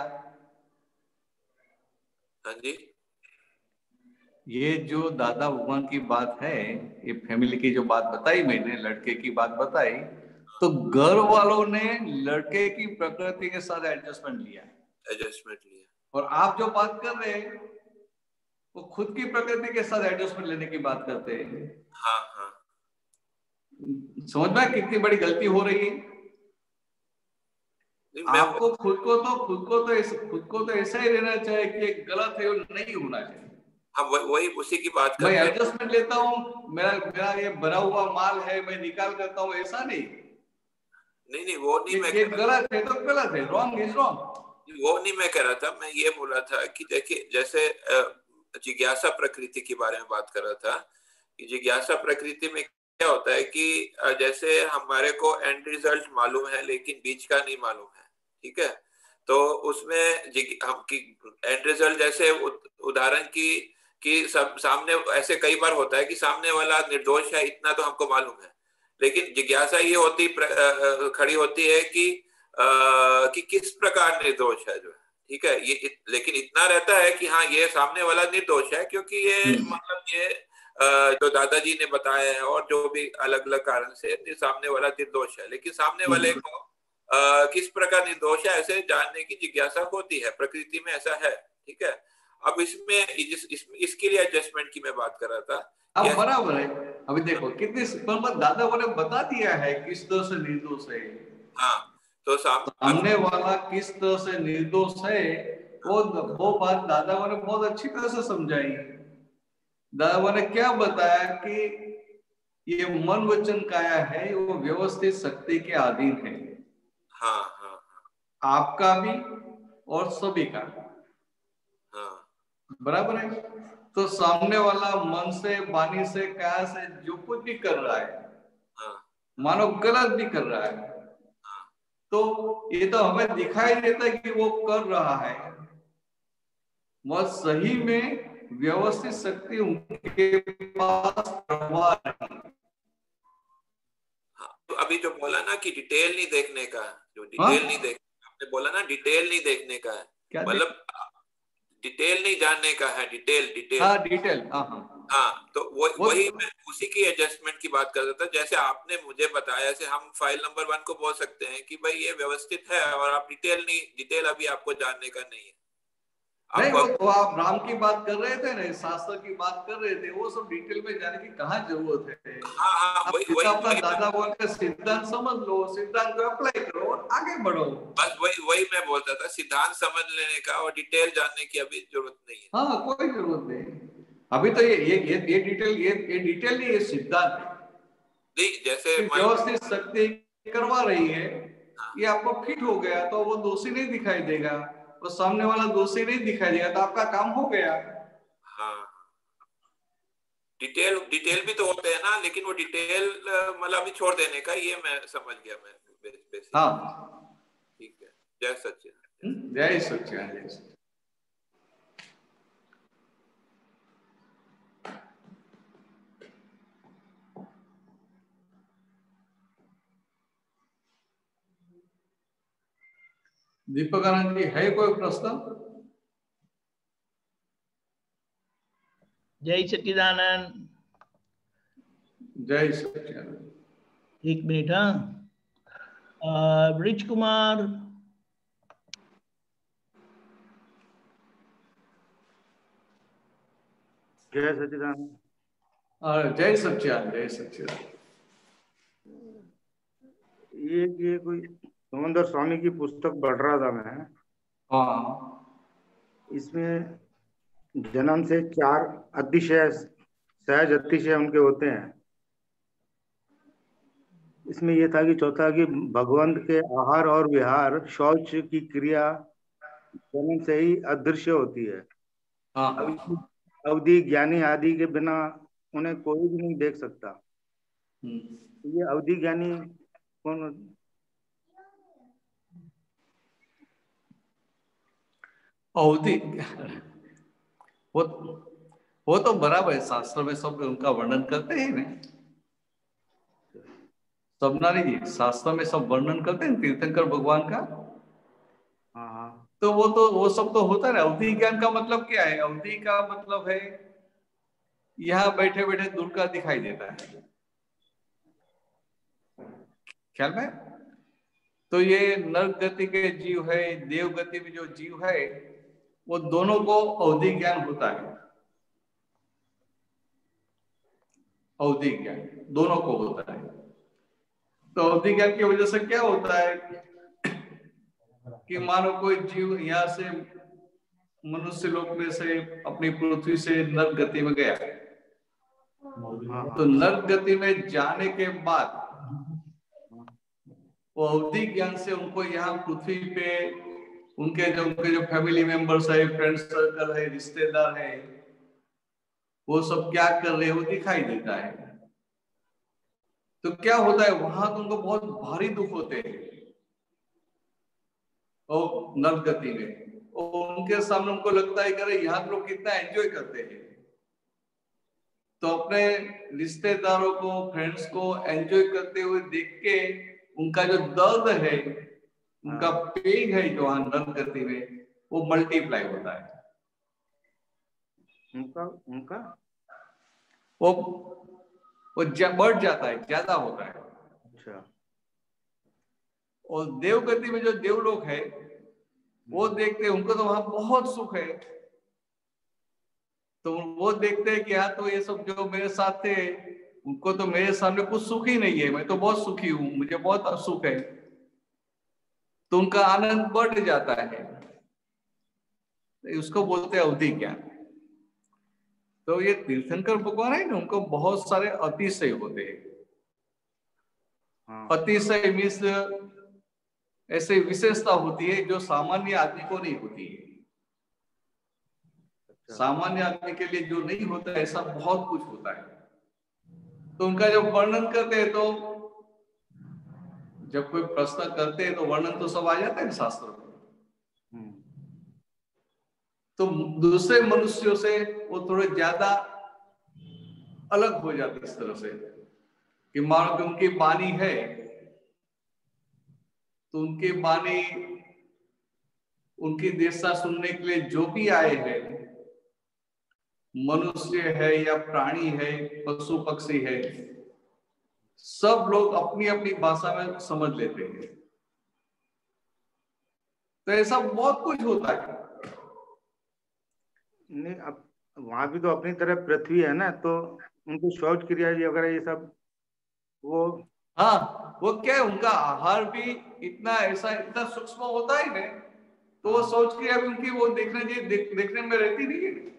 हाँ जी। ये जो दादा भगवान की बात है ये फैमिली की जो बात बताई मैंने लड़के की बात बताई तो घर वालों ने लड़के की प्रकृति के साथ एडजस्टमेंट लिया। एडजस्टमेंट लिया। और आप जो बात कर रहे हैं वो खुद की प्रकृति के साथ एडजस्टमेंट लेने की बात करते हैं। हाँ हाँ। समझ में कितनी बड़ी गलती हो रही है? आपको खुद को तो खुद को तो ऐसे- खुद को तो ऐसा ही रहना चाहिए कि गलत है और नहीं होना चाहिए। हम वही वही उसी की बात कर मैं एडजस्टमेंट लेता हूँ मेरा मेरा ये भरा हुआ माल है मैं निकाल करता हूँ ऐसा नहीं। नहीं नहीं वो नहीं मैं गलत है तो गलत है रॉन्ग इज़ रॉन्ग वो नहीं, मैं कह रहा था, मैं ये बोला था कि देखिए, जैसे जिज्ञासा प्रकृति के बारे में बात कर रहा था, कि जिज्ञासा प्रकृति में क्या होता है कि जैसे हमारे को एंड रिज़ल्ट मालूम है, लेकिन बीच का नहीं मालूम है, ठीक है? तो उसमें हम की एंड रिज़ल्ट जैसे उदाहरण की, कि सब, सामने ऐसे कई बार होता है कि सामने वाला निर्दोष है, इतना तो हमको मालूम है। लेकिन जिज्ञासा ये होती खड़ी होती है कि कि किस प्रकार निर्दोष है जो है? ठीक है ये इत, लेकिन इतना रहता है कि हाँ ये सामने वाला निर्दोष है क्योंकि ये हम्म। मतलब ये जो दादाजी ने बताया है और जो भी अलग अलग कारण से ये सामने वाला निर्दोष है। लेकिन सामने वाले हम्म। को अ, किस प्रकार निर्दोष है ऐसे जानने की जिज्ञासा होती है। प्रकृति में ऐसा है ठीक है? अब इसमें इस, इस, इसके लिए एडजस्टमेंट की मैं बात कर रहा था। अब बराबर है। अभी देखो कितनी दादा ने बता दिया है किस से निर्दोष है हाँ। तो साम, सामने वाला किस तरह से निर्दोष है वो वो बात दादा ने बहुत अच्छी तरह से समझाई। दादा ने क्या बताया कि ये मन वचन काया है वो व्यवस्थित शक्ति के अधीन है हाँ हाँ। आपका भी और सभी का। हाँ। बराबर है? तो सामने वाला मन से वाणी से काया से जो कुछ भी कर रहा है हाँ। मानो गलत भी कर रहा है तो ये तो हमें दिखाई देता है कि वो कर रहा है। वह सही में व्यवस्थित शक्ति उनके पास अभी जो बोला ना कि डिटेल नहीं देखने का जो हाँ? डिटेल नहीं देख आपने बोला ना डिटेल नहीं देखने का। है मतलब डिटेल नहीं जानने का है डिटेल डिटेल। हाँ डिटेल हाँ हाँ। हाँ तो वो वो- वही मैं उसी की एडजस्टमेंट की बात कर रहा था जैसे आपने मुझे बताया ऐसे हम फ़ाइल नंबर वन को बोल सकते हैं कि भाई ये व्यवस्थित है और आप डिटेल नहीं डिटेल अभी आपको जानने का नहीं है। नहीं वो तो आप राम की बात कर रहे थे ना शास्त्र की बात कर रहे थे वो सब डिटेल में जाने की कहा ज़रूरत है? हाँ हाँ वही वही अपना वही दादा बोल के सिद्धांत समझ लो सिद्धांत को अप्लाई करो और आगे बढ़ो। बस वही वही मैं बोलता था सिद्धांत समझ लेने का और डिटेल जानने की अभी ज़रूरत नहीं है। हाँ कोई ज़रूरत नहीं। अभी तो ये ये ये, ये डिटेल ये ये डिटेल नहीं ये सिद्धांत है। नहीं जैसे व्यवस्थित शक्ति करवा रही है ये आपको फिट हो गया तो वो दोषी नहीं दिखाई देगा। वो सामने वाला दोषी नहीं दिखाई देगा तो आपका काम हो गया। हाँ। डिटेल डिटेल भी तो होते हैं ना लेकिन वो डिटेल मतलब अभी छोड़ देने का ये मैं समझ गया मैं बेसिक। हाँ। ठीक है। जय सच्चिदानंद। हम्म, जय सच्चिदानंद। जय सच्चिदानंद। जी है कोई प्रश्न? जय सच्चिदानंद। जय सच्चिदानंद। एक मिनट हाँ ब्रिज कुमार जय सच्चिदानंद। जय सच्चिदानंद जय सच्चिदानंद। ये ये कोई समंदर स्वामी की पुस्तक पढ़ रहा था मैं। हाँ। इसमें जन्म से चार अतिशय सहज अतिशय उनके होते हैं। इसमें ये था कि चौथा कि भगवंत के आहार और विहार शौच की क्रिया जन्म से ही अदृश्य होती है। हाँ। अवधि ज्ञानी आदि के बिना उन्हें कोई भी नहीं देख सकता। हम्म। ये अवधि ज्ञानी कौन अवधि वो वो तो बराबर है शास्त्र में सब उनका वर्णन करते ही ना सब नारी जी शास्त्र में सब वर्णन करते हैं तीर्थंकर भगवान का। हाँ हाँ। तो वो तो वो सब तो होता है अवधि ज्ञान का मतलब क्या है? अवधि का मतलब है यहाँ बैठे बैठे दूर का दिखाई देता है। ख्याल में? तो ये नर्क गति के जीव है देव गति में जो जीव है वो दोनों को अवधि ज्ञान होता है। अवधि ज्ञान, दोनों को होता है। तो अवधि ज्ञान की वजह से क्या होता है कि मानो कोई जीव यहाँ से मनुष्य लोक में से अपनी पृथ्वी से नर्क गति में गया। तो नर्क गति में जाने के बाद वो अवधि ज्ञान से उनको यहाँ पृथ्वी पे उनके जो उनके जो फैमिली मेंबर्स है फ्रेंड सर्कल है, रिश्तेदार है, वो सब क्या कर रहे हैं, वो दिखाई देता है। तो क्या होता है, वहाँ तो उनको बहुत भारी दुख होते हैं। और नर्क गति में। और उनके सामने उनको लगता है कि अरे, यहाँ लोग कितना एंजॉय करते हैं। तो अपने रिश्तेदारों को फ्रेंड्स को एंजॉय करते हुए देख के उनका जो दर्द है उनका पेन है जो नर्क गति में वो मल्टीप्लाई होता है। उनका उनका? वो वो ज- बढ़ जाता है ज़्यादा होता है। अच्छा। और देव गति में जो देव लोग है वो देखते हैं उनको तो वहाँ बहुत सुख है। तो वो देखते हैं कि हाँ तो ये सब जो मेरे साथ थे उनको तो मेरे सामने कुछ सुख ही नहीं है। मैं तो बहुत सुखी हूँ मुझे बहुत सुख है। तो उनका आनंद बढ़ जाता है। तो उसको बोलते हैं अवधि ज्ञान। तो ये तीर्थंकर भगवान है ना उनको बहुत सारे अतिशय होते हैं। हाँ। अतिशय मीन्स ऐसे विशेषता होती है जो सामान्य आदमी को नहीं होती है। अच्छा। सामान्य आदमी के लिए जो नहीं होता ऐसा बहुत कुछ होता है। तो उनका जब वर्णन करते हैं तो जब कोई प्रश्न करते हैं तो वर्णन तो सब आ जाता है ना शास्त्र में। हम्म, तो दूसरे मनुष्यों से वो थोड़े ज़्यादा अलग हो जाते इस तरह से कि मानो कि उनकी वाणी है तो उनकी वाणी उनकी देशा सुनने के लिए जो भी आए हैं मनुष्य है या प्राणी है पशु पक्षी है सब लोग अपनी अपनी भाषा में समझ लेते हैं। तो ऐसा बहुत कुछ होता है। नहीं अब वहाँ भी तो अपनी तरह पृथ्वी है ना तो उनको शौच क्रिया ये वगैरह ये सब वो हाँ वो क्या है उनका आहार भी इतना ऐसा इतना सूक्ष्म होता है ना तो वो शौच क्रिया भी उनकी वो देखने देख, देखने में रहती नहीं है।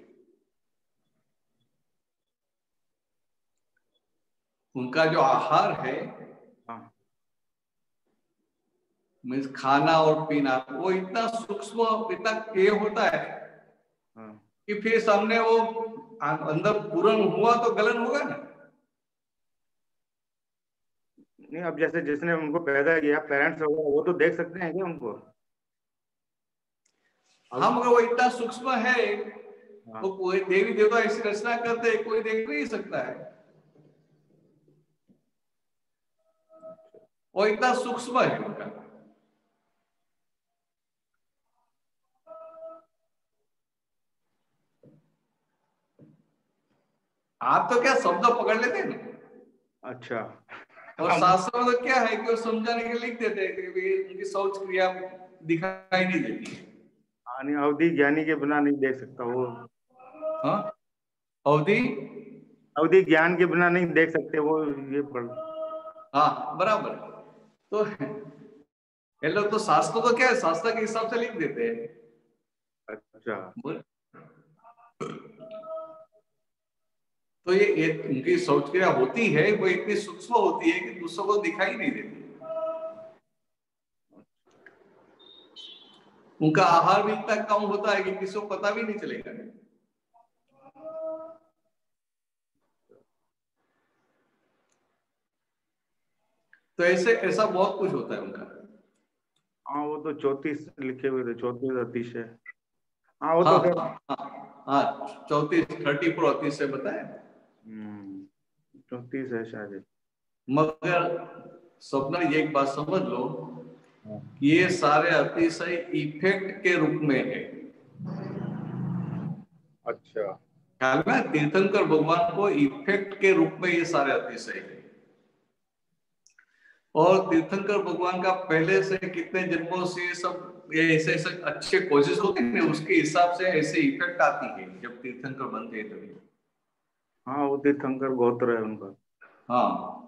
उनका जो आहार है हाँ। मीन्स खाना और पीना वो इतना सूक्ष्म इतना ये होता है हाँ। कि फिर सामने वो अंदर पूर्ण हुआ तो गलन होगा ना। नहीं अब जैसे जिसने उनको पैदा किया पेरेंट्स वगैरह वो तो देख सकते हैं क्या उनको? हम अगर वो इतना सूक्ष्म है हाँ। तो कोई देवी देवता ऐसी रचना करते हैं कोई देख नहीं सकता है। वो इतना सूक्ष्म है उनका आप तो क्या शब्द पकड़ लेते हैं ना? अच्छा। और शास्त्र में तो क्या है कि वो समझाने के लिख देते हैं कि उनकी शौच क्रिया दिखाई नहीं देती। है अवधि ज्ञानी के बिना नहीं देख सकता वो। हाँ? अवधि? अवधि ज्ञान के बिना नहीं देख सकते वो ये पढ़ हाँ बराबर। तो ये लोग तो शास्त्र तो क्या है? शास्त्र के हिसाब से लिख देते हैं। अच्छा। तो ये, ये उनकी शौच क्रिया होती है वो इतनी सूक्ष्म होती है कि दूसरों को दिखाई नहीं देती। उनका आहार भी इतना कम होता है कि किसी को पता भी नहीं चलेगा। तो ऐसे ऐसा बहुत कुछ होता है उनका। हाँ वो तो चौतीस लिखे हुए थे चौतीस अतिशय हाँ। वो तो हाँ हाँ हाँ चौतीस थर्टी फोर अड़तीस से बताया हम्म, चौतीस है शायद। मगर स्वप्न ये एक बात समझ लो कि ये सारे अतिशय इफ़ेक्ट के रूप में है। अच्छा। ख्याल में तीर्थंकर भगवान को इफ़ेक्ट के रूप में ये सारे अतिशय है। और तीर्थंकर भगवान का पहले से कितने जन्मों से सब ये ऐसे ऐसे अच्छे कोशिश होते हैं उसके हिसाब से ऐसे इफ़ेक्ट आती है जब तीर्थंकर बनते हैं तभी। हाँ वो तीर्थंकर गोत्र है उनका। हाँ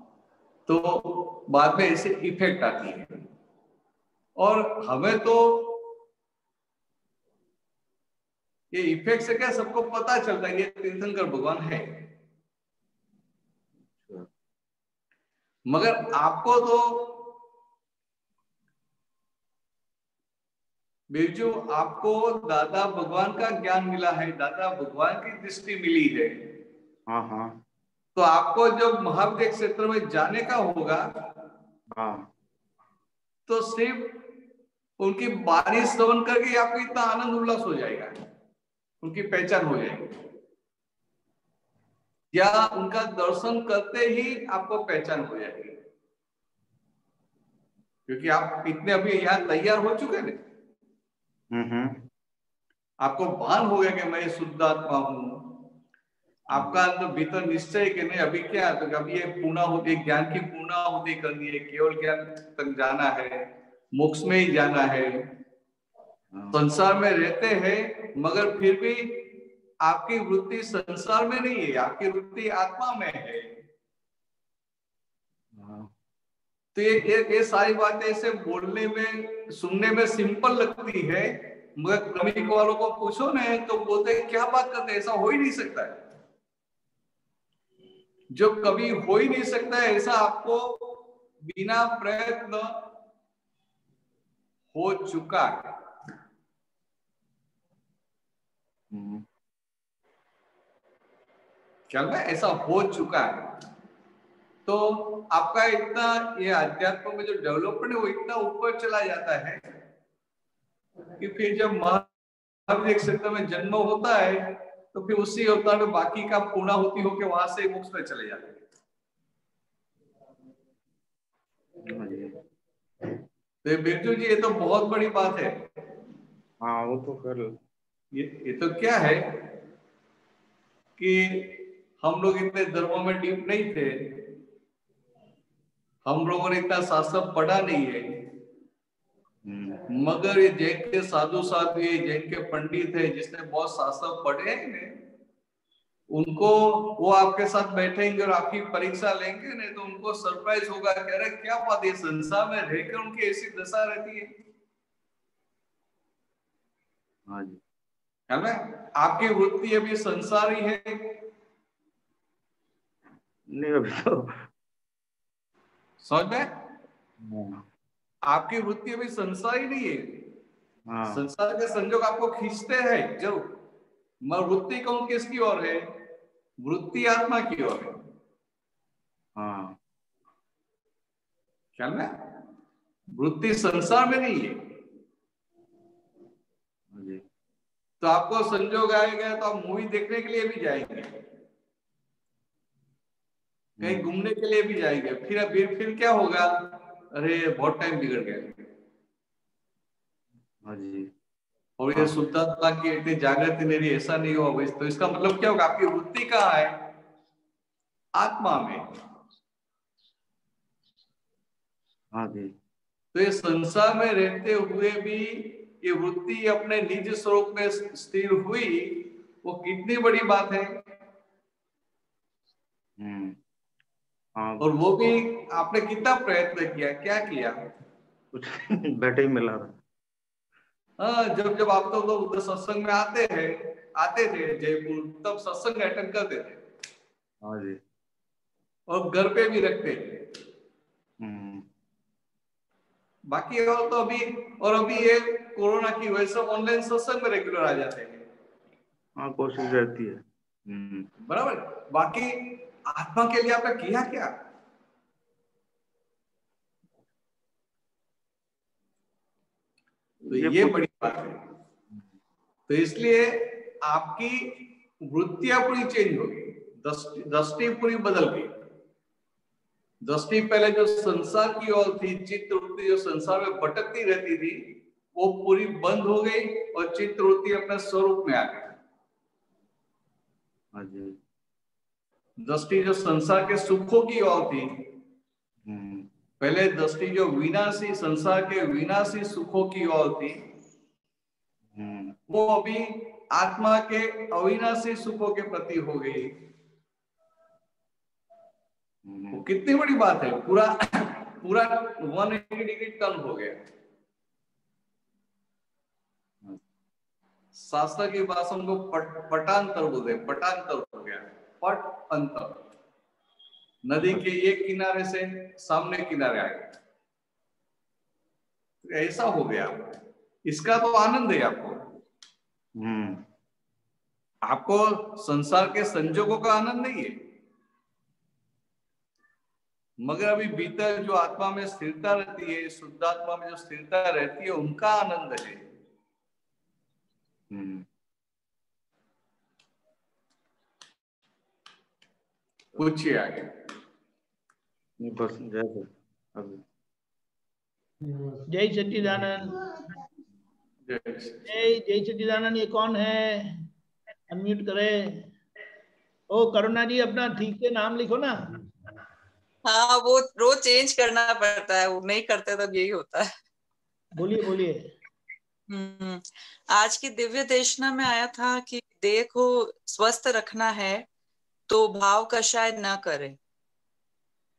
तो बाद में ऐसे इफ़ेक्ट आती है। और हमें तो ये इफ़ेक्ट से क्या सबको पता चलता है ये तीर्थंकर भगवान है। मगर आपको तो बिरजू आपको दादा भगवान का ज्ञान मिला है दादा भगवान की दृष्टि मिली है। हाँ हाँ। तो आपको जब महाविद्य क्षेत्र में जाने का होगा हाँ। तो सिर्फ़ उनकी बारिश श्रवण करके आपको इतना आनंद उल्लास हो जाएगा उनकी पहचान हो जाएगी। या उनका दर्शन करते ही आपको पहचान हो जाएगी? क्योंकि आप इतने अभी यहाँ तैयार हो चुके ना आपको भान हो गया कि मैं शुद्ध आत्मा हूँ। आपका अंदर भीतर निश्चय कि नहीं अभी क्या? तो अभी ये पूर्णा होती ज्ञान की पूर्णा होती करनी है केवल ज्ञान तक जाना है मोक्ष में ही जाना हाँ, संसार में रहते हैं मगर फिर भी आपकी वृत्ति संसार में नहीं है आपकी वृत्ति आत्मा में है। हाँ, तो ये ये, ये सारी बातें ऐसे बोलने में सुनने में सिंपल लगती है मगर क्रमिक वालों को पूछो ना तो बोलते हैं क्या बात करते हैं? ऐसा हो ही नहीं सकता है। जो कभी हो ही नहीं सकता है ऐसा आपको बिना प्रयत्न हो चुका है हम्म, ख्याल में ऐसा हो चुका है। तो आपका इतना ये अध्यात्म में जो डेवलपमेंट है वो इतना ऊपर चला जाता है कि फिर जब महावीर क्षेत्र में जन्म होता है तो फिर उसी अवतार में बाकी का पूर्णा होती होके वहाँ से मोक्ष में चले जाते हैं। हाँ तो बिरजू जी ये तो बहुत बड़ी बात है। हाँ वो तो कर ये ये तो क्या है कि हम लोग इतने धर्मों में डीप नहीं थे। हम लोगों ने इतना शास्त्र पढ़ा नहीं है। मगर ये जैन के साधु साधु, ये जैन के पंडित है, जिसने बहुत शास्त्र पढ़े हैं, उनको वो आपके साथ बैठेंगे और आपकी परीक्षा लेंगे, नहीं तो उनको सरप्राइज़ होगा, कह रहे क्या बात है संसार में रहकर उनकी ऐसी दशा रहती है? हाँ जी। है ना? आपकी वृत्ति अभी संसार है। नहीं अभी तो समझ में? हाँ, आपकी वृत्ति अभी संसार ही नहीं है। हाँ। संसार के संजोग आपको खींचते हैं। मगर वृत्ति कौन किसकी ओर है? वृत्ति आत्मा की ओर है। हाँ। ख्याल में? वृत्ति संसार में नहीं है। तो आपको संजोग आएगा तो आप मूवी देखने के लिए भी जाएँगे। कहीं घूमने के लिए भी जाएँगे। फिर फिर फिर क्या होगा? अरे बहुत टाइम बिगड़ गया। हाँ जी। और ये शुद्धात्मा की इतनी जागृति नहीं रही ऐसा नहीं हुआ तो इसका मतलब क्या होगा? आपकी वृत्ति कहाँ है? आत्मा में। हाँ जी। तो ये संसार में रहते हुए भी ये वृत्ति अपने निज स्वरूप में स्थिर हुई वो कितनी बड़ी बात है? हम्म। हाँ और वो भी आपने कितना प्रयत्न किया क्या किया? कुछ बैठे ही मिला था। हाँ जब जब आप तो लोग उधर सत्संग में आते हैं आते थे जयपुर तब सत्संग अटेंड करते थे। हाँ जी। और घर पे भी रखते थे। हम्म। बाकी और तो अभी और अभी ये कोरोना की वजह से ऑनलाइन सत्संग में रेगुलर आ जाते हैं। हाँ कोशिश रहती है। हम्म। बराबर? बाकी आत्मा के लिए आपने किया क्या? तो ये बड़ी बात है। तो इसलिए आपकी वृत्तियाँ पूरी चेंज हो गई। दृष्टि पूरी बदल गई। दृष्टि पहले जो संसार की ओर थी चित्त वृत्ति जो संसार में भटकती रहती थी वो पूरी बंद हो गई और चित्त वृत्ति अपने स्वरूप में आ गई। हाँ दृष्टि जो संसार के सुखों की ओर थी। हम्म। पहले दृष्टि जो विनाशी संसार के विनाशी सुखों की ओर थी हम्म। वो अभी आत्मा के अविनाशी सुखों के प्रति हो गई। हम्म। वो कितनी बड़ी बात है पूरा पूरा 180 डिग्री टर्न हो गया। शास्त्र की भाषा को पट, पटांतर बोलते पटांतर। पट अंतर। नदी के एक किनारे से सामने किनारे आ गया तो ऐसा हो गया। इसका तो आनंद है आपको। हम्म। आपको संसार के संजोगों का आनंद नहीं है। मगर अभी भीतर जो आत्मा में स्थिरता रहती है शुद्ध आत्मा में जो स्थिरता रहती है उनका आनंद है हम्म पूछिए आगे। जय सच्चिदानंद। जय जय जय सच्चिदानंद ये कौन है? अनम्यूट करे। ओ करुणा जी अपना ठीक से नाम लिखो ना। हाँ वो रोज चेंज करना पड़ता है वो नहीं करते तब यही होता है। बोलिए बोलिए। हम्म आज की दिव्य देशना में आया था कि देह को स्वस्थ रखना है। तो भाव कषाय न करे।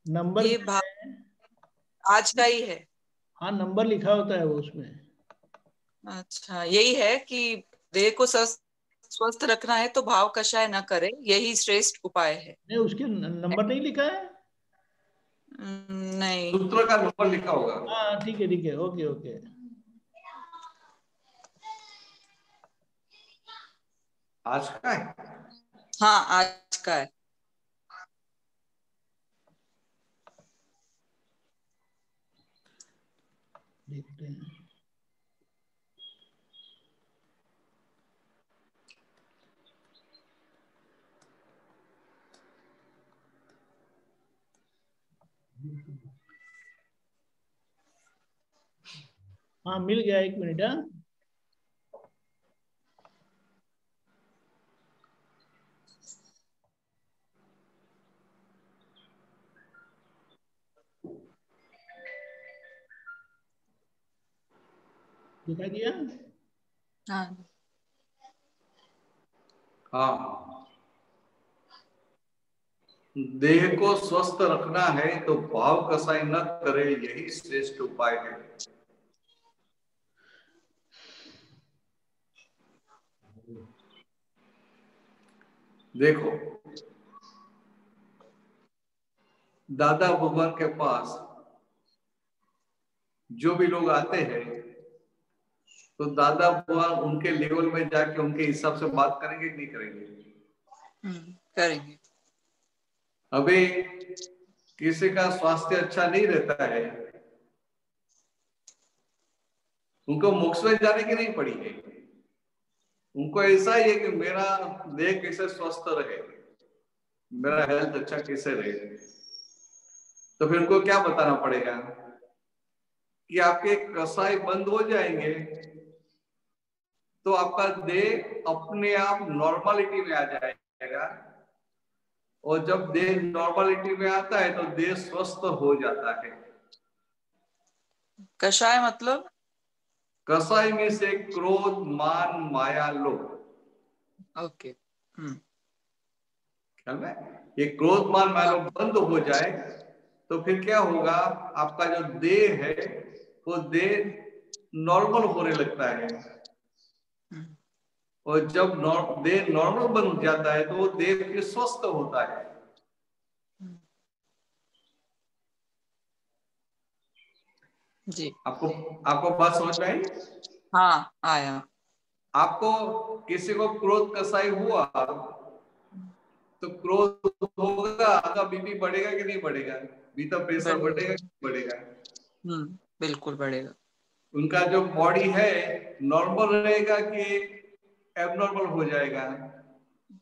नंबर ये भाव आज का ही है। हाँ नंबर लिखा होता है वो उसमें। अच्छा यही है कि देह को स्वस्थ रखना है तो भाव कषाय न करे यही श्रेष्ठ उपाय है। नहीं उसके नंबर नहीं लिखा है? हम्म, नहीं। सूत्र का नंबर लिखा होगा। हाँ ठीक है ठीक है ओके ओके। आज का है? हाँ आज का है हैं। हाँ मिल गया एक मिनट हाँ। दिखा दिया हाँ हाँ देह को स्वस्थ रखना है तो भाव कसाई न करे यही श्रेष्ठ उपाय है। देखो दादा भगवान के पास जो भी लोग आते हैं तो दादा बुआ उनके लेवल में जाके उनके हिसाब से बात करेंगे नहीं करेंगे? हम्म, करेंगे। अभी किसी का स्वास्थ्य अच्छा नहीं रहता है उनको मोक्ष में जाने की नहीं पड़ी है। उनको ऐसा ही है कि मेरा देह कैसे स्वस्थ रहे मेरा हेल्थ अच्छा कैसे रहे। तो फिर उनको क्या बताना पड़ेगा? कि आपके कसाई बंद हो जाएँगे तो आपका देह अपने आप नॉर्मलिटी में आ जाएगा। और जब देह नॉर्मलिटी में आता है तो देह स्वस्थ हो जाता है। कषाय मतलब? कसाई में से क्रोध मान माया लोभ। ओके। हम्म। ख्याल में? ये क्रोध मान माया लो बंद हो जाए तो फिर क्या होगा? आपका जो देह है वो देह नॉर्मल होने लगता है। और जब देह नॉर्मल बन जाता है तो वो देह फिर स्वस्थ होता है। जी। आपको आपको बात समझ में आई? हाँ आया। आपको किसी को क्रोध कसाई हुआ तो क्रोध होगा आपका बीपी बढ़ेगा कि नहीं बढ़ेगा? बीता प्रेशर बढ़ेगा। बढ़ेगा कि बढ़ेगा? हम्म बिल्कुल बढ़ेगा। उनका जो बॉडी है नॉर्मल रहेगा कि एबनॉर्मल हो जाएगा।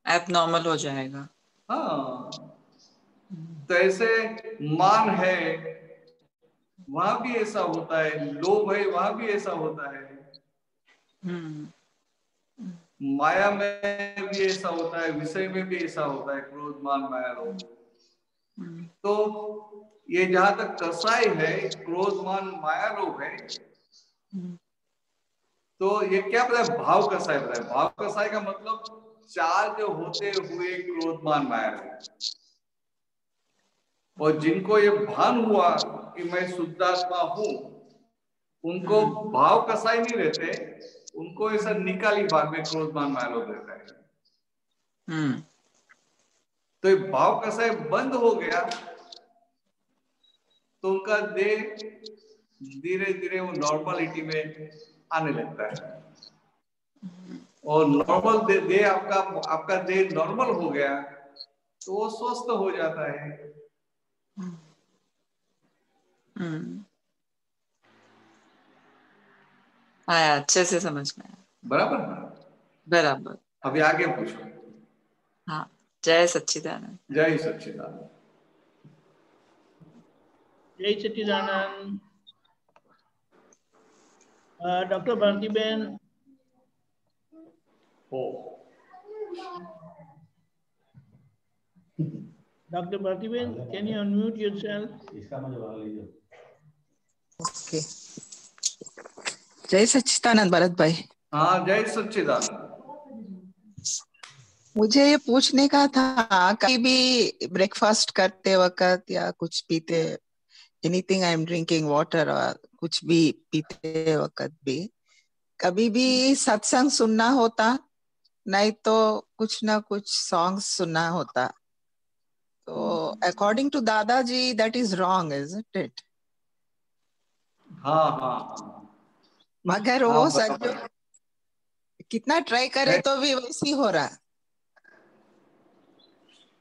एबनॉर्मल हो जाएगा। हाँ। तो ऐसे मान है वहाँ भी ऐसा होता है लोभ है वहाँ भी ऐसा होता है। हम्म। माया में भी ऐसा होता है विषय में भी ऐसा होता है क्रोध मान माया लोभ। हम्म, तो ये जहाँ तक कसाई है क्रोध मान माया लोभ है हम्म, तो ये क्या बताया भाव कसाई पता है। भाव कसाई का मतलब चार्ज होते हुए क्रोध मान माया लोभ और जिनको ये भान हुआ कि मैं शुद्धात्मा हूँ उनको भाव कसाई नहीं रहते उनको ऐसा निकाली भाग में क्रोध मान माया लोभ रहता है। हम्म। तो ये भाव कसाई बंद हो गया तो उनका देह धीरे धीरे वो नॉर्मलिटी में आने लगता है। और नॉर्मल दे, देह आपका आपका देह नॉर्मल हो गया तो वो स्वस्थ हो जाता है। हम्म। आया अच्छे से समझ में आया। बराबर? ना बराबर। अभी आगे पूछो। हाँ जय सच्चिदानंद। जय सच्चिदानंद। जय सच्चिदानंद। डॉक्टर भारतीबेन हो doctor Bhartiben can you unmute yourself इसका मुझे भाग लीजिए। ओके जय सच्चिदानंद भरत भाई। हाँ जय सच्चिदानंद। मुझे ये पूछने का था कभी भी ब्रेकफास्ट करते वक्त या कुछ पीते anything I am drinking water और कुछ भी पीते वक्त भी कभी भी सत्संग सुनना होता नहीं तो कुछ ना कुछ सॉन्ग सुनना होता। तो according to Dadaji that is wrong is it हाँ हाँ हाँ। मगर हाँ, वो सच कितना ट्राई करे तो भी वैसी हो रहा।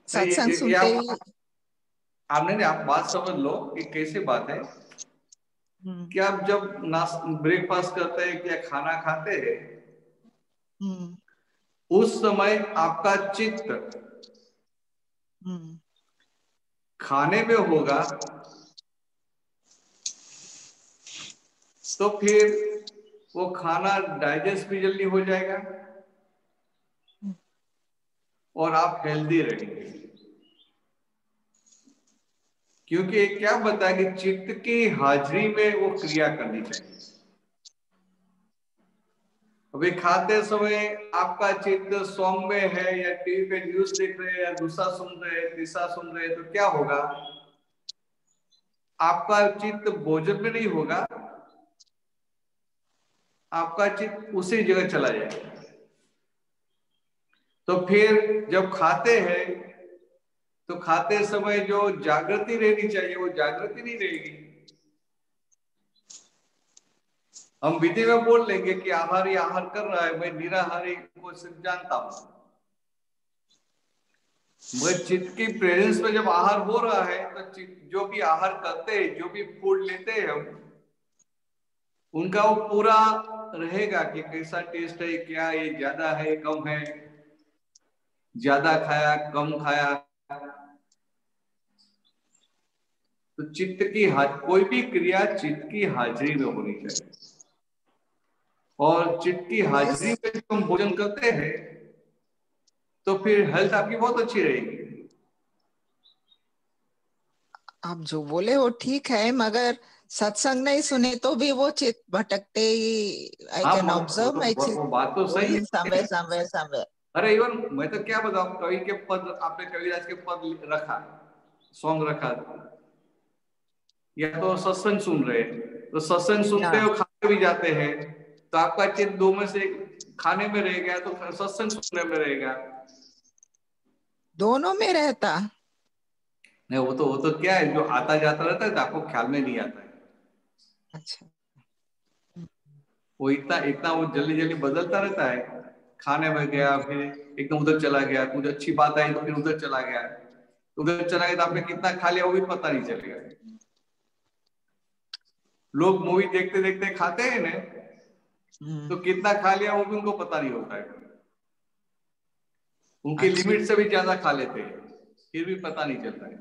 सत्संग सुनते आप- आपने आप बात समझ लो कि कैसे बात है। कि आप जब ब्रेकफास्ट करते हैं या खाना खाते हैं हम्म, उस समय आपका चित्त हम्म, खाने में होगा तो फिर वो खाना डाइजेस्ट भी जल्दी हो जाएगा और आप हेल्दी रहेंगे। क्योंकि क्या बताया कि चित्त की हाजिरी में वो क्रिया करनी चाहिए। अभी खाते समय आपका चित्त सॉन्ग में है या टीवी पे न्यूज़ देख रहे हैं या दूसरा सुन रहे हैं, तीसरा सुन रहे हैं तो क्या होगा? आपका चित्त भोजन में नहीं होगा। आपका चित्त उसी जगह चला जाएगा। तो फिर जब खाते हैं तो खाते समय जो जागृति रहनी चाहिए, वो जागृति नहीं रहेगी। हम विधि में बोल लेंगे कि आहारी आहार कर रहा है, मैं निराहारी को सिर्फ़ जानता हूँ। मगर चित्त की प्रेजेंस में जब आहार हो रहा है तो जो भी आहार करते हैं, जो भी फ़ूड लेते हैं हम, उनका वो पूरा रहेगा कि कैसा टेस्ट है, क्या ये ज़्यादा है, कम है। ज़्यादा खाया, कम खाया तो चित्त की कोई भी क्रिया चित्त की हाजिरी में होनी चाहिए। और चित्त की हाजिरी में हम भोजन करते हैं तो फिर हेल्थ आपकी बहुत अच्छी रहेगी। आप जो बोले वो ठीक है मगर सत्संग नहीं सुने तो भी वो चित भटकते ही आई कैन ऑब्ज़र्व माय चित बात तो सही समवेयर समवेयर समवेयर अरे इवन मैं तो क्या बताऊँ कवि के पद आपने कविराज के पद रखा सॉन्ग रखा। या तो सत्संग सुन रहे तो सत्संग सुनते हो खाते भी जाते हैं। तो आपका चित दो में से खाने में रह गया तो सत्संग सुनने में रहेगा दोनों में रहता। नहीं वो तो वो तो क्या है जो आता जाता रहता है तो आपको ख्याल में नहीं आता है। अच्छा। वो इतना इतना वो जल्दी जल्दी बदलता रहता है। खाने में गया फिर एकदम उधर चला गया कुछ अच्छी बात आई तो फिर उधर चला गया। उधर चला गया तो आपने कितना खा लिया वो भी पता नहीं चलेगा लोग मूवी देखते देखते खाते हैं ना तो कितना खा लिया वो भी उनको पता नहीं होता है। उनकी अच्छा। लिमिट से भी ज़्यादा खा लेते हैं फिर भी पता नहीं चलता है।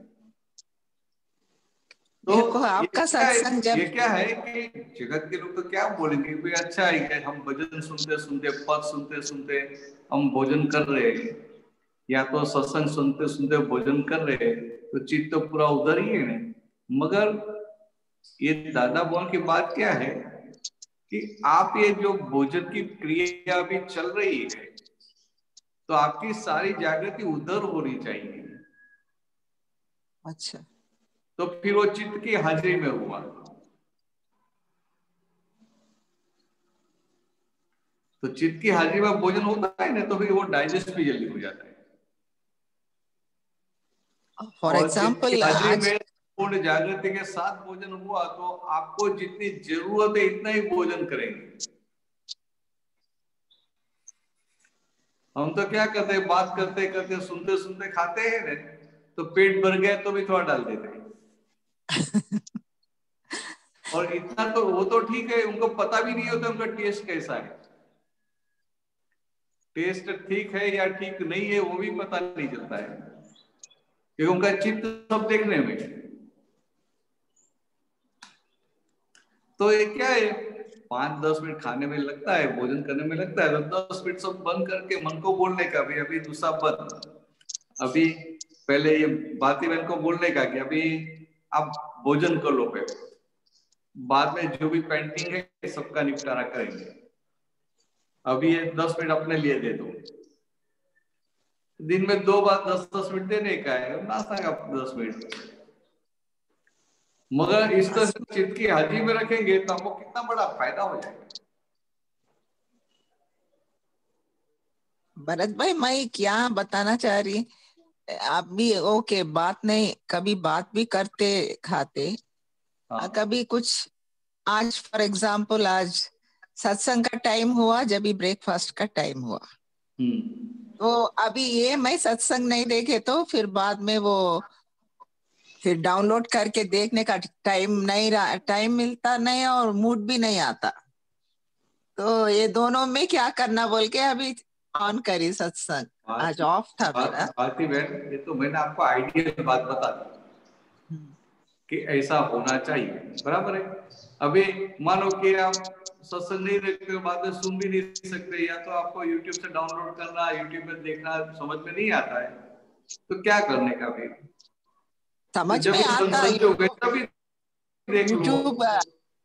तो देखो, आपका क्या है- सत्संग जब- ये क्या है कि जगत के लोग तो क्या बोलेंगे? कि अच्छा है कि हम भजन सुनते सुनते पद सुनते सुनते हम भोजन कर रहे हैं। या तो सत्संग सुनते सुनते भोजन कर रहे हैं तो चित्त तो पूरा उधर ही है। मगर ये दादा बोल की बात क्या है कि आप ये जो भोजन की क्रिया अभी चल रही है तो आपकी सारी जागृति उधर होनी चाहिए। अच्छा। तो फिर वो चित्त की हाजिरी में हुआ। तो चित्त की हाजिरी में भोजन होता है ना तो फिर वो डाइजेस्ट भी जल्दी हो जाता है। फॉर एग्ज़ाम्पल पूर्ण जागृति के साथ भोजन हुआ तो आपको जितनी ज़रूरत है इतना ही भोजन करेंगे। हम तो क्या करते हैं बात करते करते सुनते सुनते खाते हैं ना तो पेट भर गया तो भी थोड़ा डाल देते हैं। और इतना तो वो तो ठीक है, उनको पता भी नहीं होता उनका टेस्ट कैसा है। टेस्ट ठीक है या ठीक नहीं है, वो भी पता नहीं चलता है। क्योंकि उनका चित्त सब देखने में। तो ये क्या है, पाँच दस मिनट खाने में लगता है, भोजन करने में लगता है तो दस मिनट सब बंद करके मन को बोलने का भी अभी दूसरा बंद। अभी पहले ये बाती बहन को बोलने का कि अभी आप भोजन कर लो पहले बाद में जो भी पेंटिंग है, सबका निपटारा करेंगे। अभी ये दस मिनट अपने लिए दे दो। दिन में दो बार दस दस मिनट देने का है। नाश्ता का दस मिनट। मगर इस तरह से चित्त की हाजिरी में रखेंगे तो हमको कितना बड़ा फ़ायदा हो जाएगा। भरत भाई, मैं क्या बताना चाह रही आप भी ओके बात नहीं कभी बात भी करते खाते। हाँ। कभी कुछ आज फॉर एग्ज़ाम्पल आज सत्संग का टाइम हुआ जब भी ब्रेकफास्ट का टाइम हुआ। हम्म। तो अभी ये मैं सत्संग नहीं देखे तो फिर बाद में वो फिर डाउनलोड करके देखने का टाइम नहीं रहा टाइम मिलता नहीं और मूड भी नहीं आता। तो ये दोनों में क्या करना बोल के अभी ऑन करी सत्संग। आज ऑफ़ था मेरा। बात- बहन ये तो मैंने आपको आइडियल बात बता दी। कि ऐसा होना चाहिए बराबर है? अभी मानो कि आप सत्संग नहीं देखते बाद में सुन भी नहीं सकते या तो आपको YouTube से डाउनलोड करना YouTube में देखना समझ में नहीं आता है। तो क्या करने का फिर समझ में आता है। यूट्यूब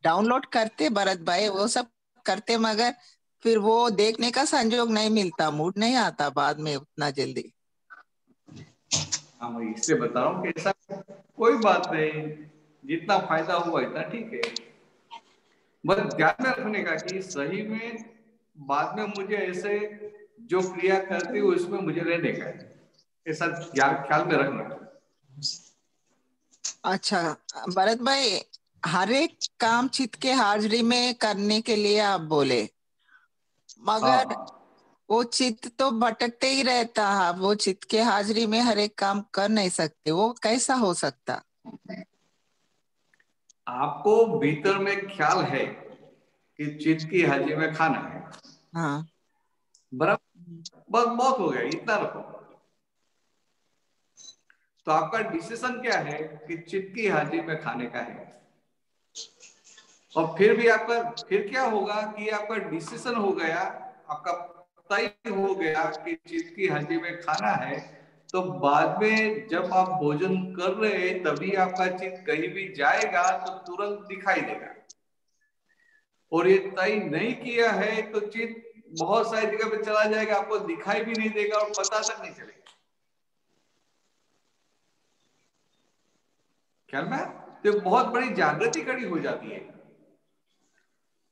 डाउनलोड करते भरत भाई वो सब करते मगर फिर वो देखने का संजोग नहीं मिलता मूड नहीं आता बाद में उतना जल्दी। हाँ इससे बता रहा हूँ कि कोई बात नहीं जितना फ़ायदा हुआ इतना ठीक है। बस ध्यान में रखने का कि सही में बाद में मुझे ऐसे जो क्रिया करती हूँ उसमें मुझे रहने का ऐसा ख्याल में रखना। अच्छा भरत भाई हर एक काम चित के हाजिरी में करने के लिए आप बोले। मगर हाँ। वो चित्त तो भटकते ही रहता है। वो चित्त के हाजिरी में हर एक काम कर नहीं सकते। वो कैसा हो सकता? आपको भीतर में ख्याल है कि चित्त की हाजिरी में खाना है। हाँ। बराबर? बस बहुत हो गया इतना रखो। तो आपका डिसीज़न क्या है कि चित्त की हाजिरी में खाने का है? और फिर भी आपका, फिर क्या होगा कि आपका डिसीज़न हो गया, आपका तय हो गया कि चित्त की हाजिरी में खाना है तो बाद में जब आप भोजन कर रहे हैं, तभी आपका चित्त कहीं भी जाएगा तो तुरंत दिखाई देगा। और ये तय नहीं किया है तो चित्त बहुत सारी जगह पे चला जाएगा, आपको दिखाई भी नहीं देगा और पता तक नहीं चलेगा। ख्याल में तो बहुत बड़ी जागृति खड़ी हो जाती है।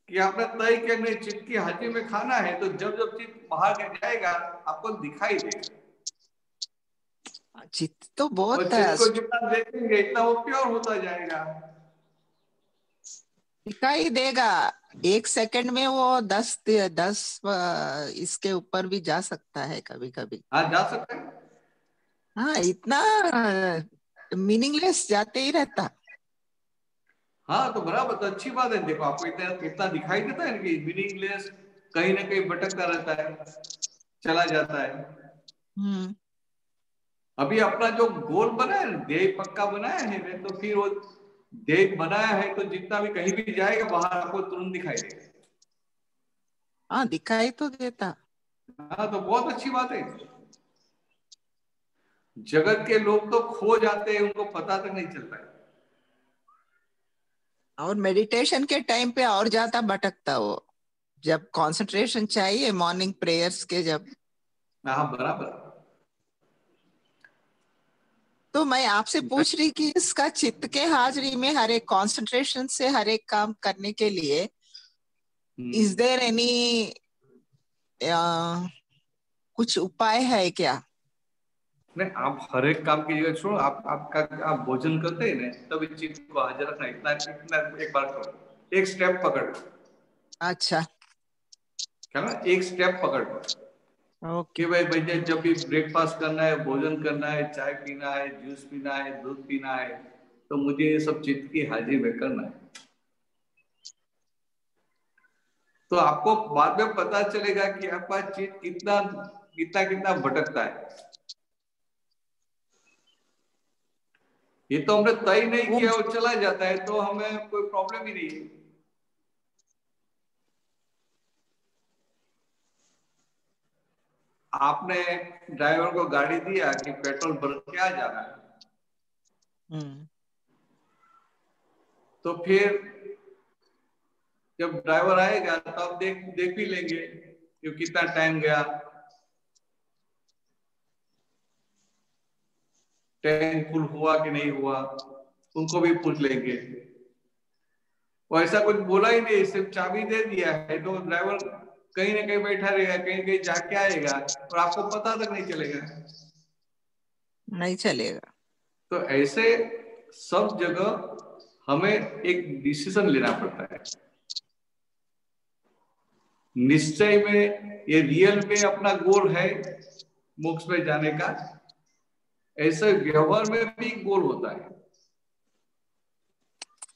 कि आपने तय किया नहीं चित्त की हाजिरी में खाना है तो जब जब चित्त बाहर के जाएगा आपको दिखाई देगा। चित्त तो बहुत चित्त को जितना देखेंगे इतना वो प्योर होता जाएगा। दिखाई देगा। एक सेकंड में वो दस दस इसके ऊपर भी जा सकता है कभी कभी हाँ जा सकते हैं। हाँ इतना मीनिंगलेस जाते ही रहता। हाँ तो बराबर तो अच्छी बात है। देखो आपको इतना इतना दिखाई देता है कि मीनिंगलेस कहीं ना कहीं भटकता रहता है चला जाता है। हम्म। अभी अपना जो गोल बना है देह पक्का बनाया है तो फिर वो देह बनाया है तो जितना भी कहीं भी जाएगा बाहर आपको तुरंत दिखाई देगा। हाँ दिखाई तो देता। हाँ तो बहुत अच्छी बात है। जगत के लोग तो खो जाते हैं उनको पता तक नहीं चलता है और मेडिटेशन के टाइम पे और ज़्यादा भटकता वो। जब कंसंट्रेशन चाहिए मॉर्निंग प्रेयर्स के जब। हाँ बराबर। तो मैं आपसे पूछ रही कि इसका चित्त के हाजिरी में हर एक कॉन्सेंट्रेशन से हर एक काम करने के लिए इज़ देर एनी कुछ उपाय है क्या? नहीं आप हर एक काम की जगह छोड़ो आप आपका आप भोजन करते हैं ना तब इस चीज़ को हाजिर रखना इतना इतना एक बार करो एक स्टेप पकड़ अच्छा। क्या ना एक स्टेप पकड़ ओके। कि भाई भैया जब भी ब्रेकफास्ट करना है भोजन करना है चाय पीना है जूस पीना है दूध पीना है तो मुझे ये सब चित्त की हाजिरी में करना है। तो आपको बाद में पता चलेगा कि आपका चीज़ कितना कितना कितना भटकता है। ये तो हमने तय नहीं किया और चला जाता है तो हमें कोई प्रॉब्लम ही नहीं है। आपने ड्राइवर को गाड़ी दिया कि पेट्रोल भर के आ जाना। है हम्म। तो फिर जब ड्राइवर आएगा तो आप देख देख भी लेंगे कि कितना टाइम गया। टैंक फुल हुआ कि नहीं हुआ उनको भी पूछ लेंगे। वो ऐसा कुछ बोला ही नहीं सिर्फ़ चाबी दे दिया है। तो ड्राइवर कहीं ना कहीं बैठा रहेगा कहीं कहीं जाके आएगा और आपको पता तक नहीं चलेगा। नहीं चलेगा। तो ऐसे सब जगह हमें एक डिसीज़न लेना पड़ता है। निश्चय में ये रियल में अपना गोल है मोक्ष में जाने का। ऐसे व्यवहार में भी गोल होता है।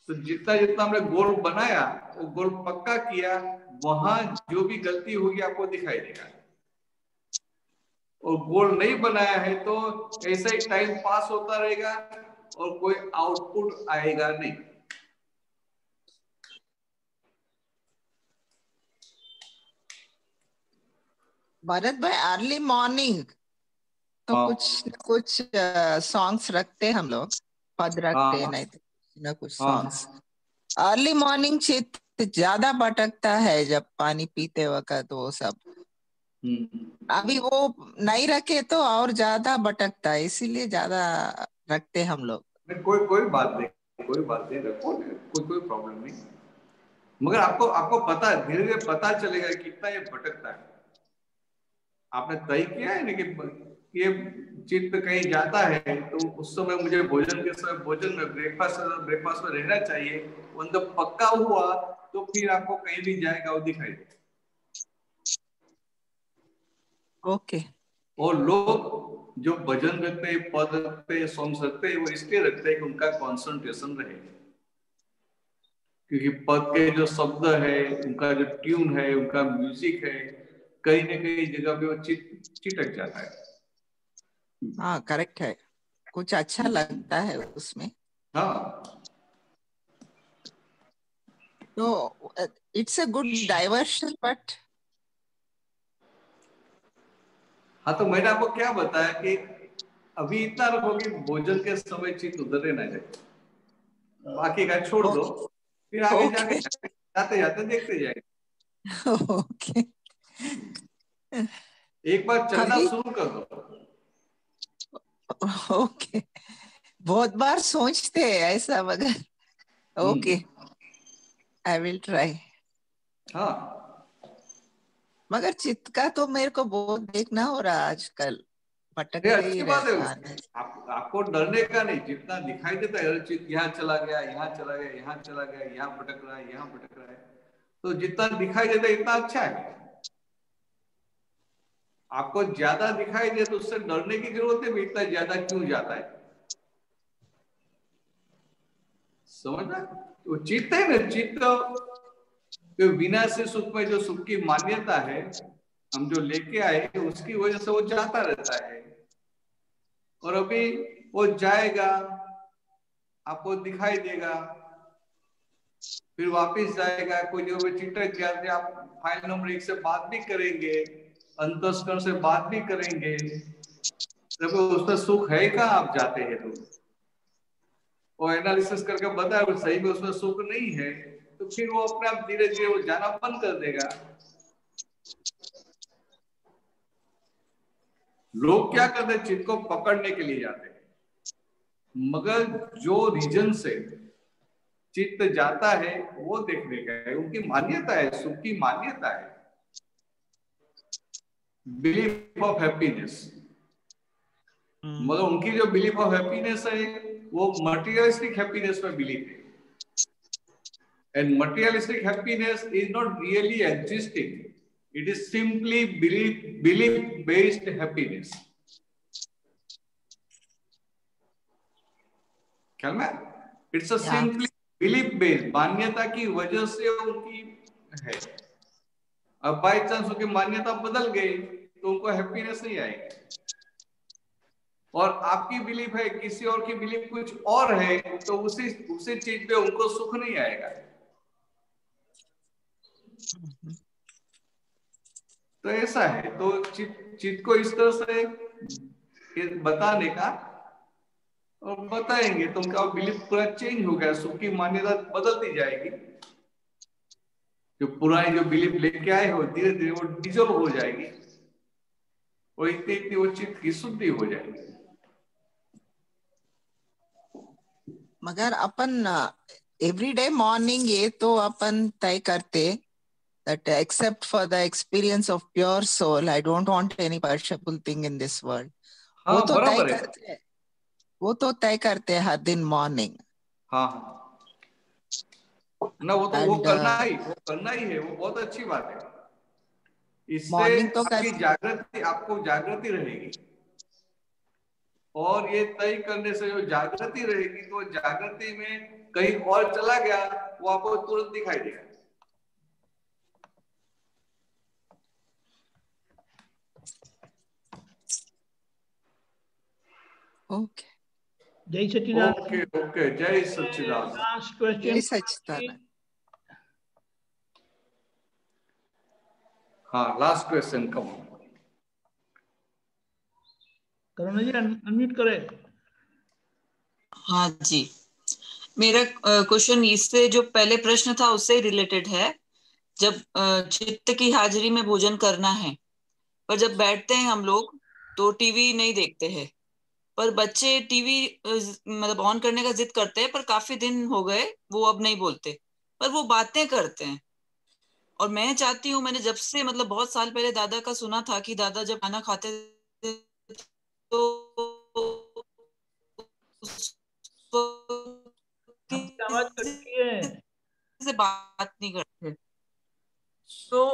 तो जितना जितना हमने गोल बनाया, वो गोल पक्का किया, वहाँ जो भी गलती होगी आपको दिखाई देगा। और गोल नहीं बनाया है तो ऐसा ही टाइम पास होता रहेगा और कोई आउटपुट आएगा नहीं। भरत भाई अर्ली मॉर्निंग तो हाँ। कुछ कुछ सॉन्ग्स रखते हैं हम लोग पद रखते हैं हाँ। नहीं तो कुछ कुछ हाँ। सॉन्ग्स अर्ली मॉर्निंग चित्त ज़्यादा भटकता है जब पानी पीते वक्त वो सब हम्म। अभी वो नहीं रखे तो और ज़्यादा भटकता है इसीलिए ज़्यादा रखते हम लोग कोई कोई बात नहीं कोई बात नहीं रखो कोई कोई प्रॉब्लम नहीं मगर आपको आपको पता धीरे धीरे पता चलेगा कितना ये भटकता है आपने तय किया है ना कि ये चित्त कहीं जाता है तो उस समय मुझे भोजन के समय भोजन में ब्रेकफास्ट ब्रेकफास्ट में रहना चाहिए। अंदर पक्का हुआ तो फिर आपको कहीं भी जाएगा वो दिखाई ओके। और लोग जो भजन रखते हैं पद रखते हैं सॉन्ग रखते हैं वो इसलिए रखते हैं कि उनका कंसंट्रेशन रहे। क्योंकि पद के जो शब्द है उनका जो ट्यून है उनका म्यूज़िक है कहीं ना कहीं जगह पे वो चिट चिटक जाता है। हाँ करेक्ट है। कुछ अच्छा लगता है उसमें। हाँ। तो it's a good diversion but हाँ तो मैंने आपको क्या बताया कि अभी इतना रखो कि भोजन के समय चित्त उधर रहना चाहिए बाकी का छोड़ दो। फिर आगे Okay. जाके जाते जाते देखते जाएँगे ओके एक बार चलना शुरू कर दो। ओके बहुत बार सोचते हैं ऐसा मगर ओके आई विल ट्राई हाँ मगर चित्त का तो मेरे को बहुत देखना हो रहा आजकल। भटक अच्छी बात है। आप, आपको डरने का नहीं जितना दिखाई देता है चित्त यहाँ चला गया यहाँ चला गया यहाँ चला गया यहाँ भटक रहा है यहाँ भटक रहा है। तो जितना दिखाई देता है इतना अच्छा है। आपको ज़्यादा दिखाई दे तो उससे डरने की ज़रूरत है इतना ज़्यादा क्यों जाता है? समझना वो चित्त है ना, चित्त तो विनाशी सुख में जो सुख की मान्यता है, हम जो लेके आए, उसकी वजह से वो जाता रहता है। और अभी वो जाएगा, आपको दिखाई देगा, फिर वापस जाएगा, कोई पे चिटक गया तो आप फ़ाइल नंबर एक से बात भी करेंगे। अंतस्करण से बात भी करेंगे। जब उसमें सुख है कहाँ? आप जाते हैं तो। वो एनालिसिस करके बताया सही में उसमें सुख नहीं है तो फिर वो अपने आप धीरे धीरे वो जाना बंद कर देगा। लोग क्या करते हैं? चित्त को पकड़ने के लिए जाते हैं। मगर जो रीजन से चित्त जाता है, वो देखने का है। उनकी मान्यता है, सुख की मान्यता है। बिलीफ ऑफ़ हैप्पीनेस मगर उनकी जो बिलीफ ऑफ़ हैप्पीनेस है वो मटेरियलिस्टिक हैप्पीनेस में बिलीफ है। And materialistic happiness is not really existing it is simply belief belief based happiness. ख्याल में? It's a simply belief based मान्यता की वजह से उनकी है। अब बाई चांस उनकी मान्यता बदल गई तो उनको हैप्पीनेस नहीं आएगी। और आपकी बिलीफ है, किसी और की बिलीफ कुछ और है तो उसी उसी चीज़ पे उनको सुख नहीं आएगा। तो ऐसा है तो चित को इस तरह से बताने का और बताएँगे तो उनका बिलीफ पूरा चेंज हो गया, सुख की मान्यता बदलती जाएगी। जो पुरानी जो बिलीफ लेके आए हो धीरे धीरे वो डिजोल्व हो जाएगी। और इतनी इतनी वो चित्त की शुद्धि हो जाएगी। मगर अपन एवरी डे मॉर्निंग ये तो अपन तय करते that except for the experience of pure soul i don't want any perishable thing in this world. वो हाँ तो तय है। करते हैं। वो तो तय करते हैं हर दिन मॉर्निंग हाँ। ना वो तो वो करना uh, ही वो करना ही है वो बहुत अच्छी बात है। इससे तो आपकी जागृति आपको जागृति रहेगी। और ये तय करने से जो जागृति रहेगी तो जागृति में कहीं और चला गया वो आपको तुरंत दिखाई देगा। ओके जय सच्चिदानंद। ओके ओके जय सच्चिदानंद। लास्ट क्वेश्चन जय सच्चिदानंद। हाँ last question come Karuna ji unmute करे। हाँ जी। मेरा क्वेश्चन इससे जो पहले प्रश्न था उससे रिलेटेड है। जब चित्त की हाजिरी में भोजन करना है पर जब बैठते हैं हम लोग तो टीवी नहीं देखते हैं। पर बच्चे टीवी मतलब ऑन करने का जिद करते हैं पर काफ़ी दिन हो गए वो अब नहीं बोलते। पर वो बातें करते हैं। और मैं चाहती हूँ मैंने जब से मतलब बहुत साल पहले दादा का सुना था कि दादा जब खाना खाते थे तो से बात नहीं करते। तो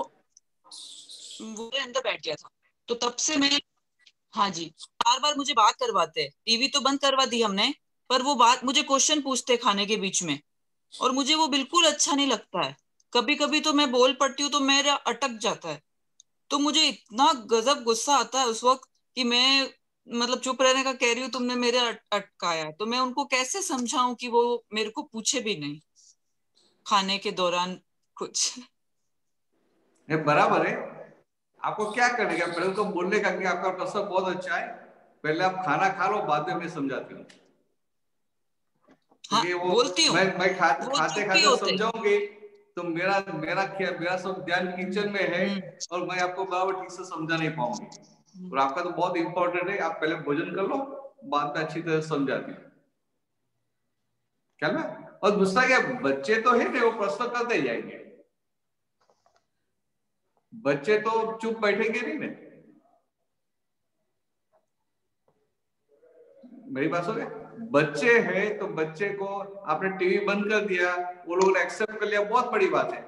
वो अंदर बैठ गया था। तो तब से मैं हाँ जी। बार बार मुझे बात करवाते। टीवी तो बंद करवा दी हमने, पर वो बात, मुझे क्वेश्चन पूछते खाने के बीच में। और मुझे वो बिल्कुल अच्छा नहीं लगता है। कभी कभी तो मैं बोल पड़ती हूँ तो मेरा अटक जाता है। तो मुझे इतना गजब गुस्सा आता है उस वक्त कि मैं मतलब चुप रहने का कह रही हूँ, तुमने मेरे अटकाया तो मैं उनको कैसे समझाऊं कि वो मेरे को पूछे भी नहीं? खाने के दौरान कुछ। बराबर है। आपको क्या करने का पहले तो बोलने का कि आपका प्रश्न बहुत अच्छा है। पहले आप खाना खा लो बाद में मैं समझाती हूँ। हाँ, वो बोलती मैं मैं खा, खाते खाते समझाऊँगी तो मेरा मेरा मेरा सब ध्यान किचन में है हम्म। और मैं आपको बराबर ठीक से समझा नहीं पाऊँगी। और आपका तो बहुत इंपॉर्टेंट है आप पहले भोजन कर लो बाद में अच्छी तरह समझाती हूँ। क्या ना? और दूसरा क्या बच्चे तो है ना वो प्रश्न करते जाएँगे। बच्चे तो चुप बैठेंगे नहीं ना? मेरी बात सुन बच्चे हैं तो बच्चे को आपने टीवी बंद कर दिया, वो लोगों ने एक्सेप्ट कर लिया, बहुत बड़ी बात है।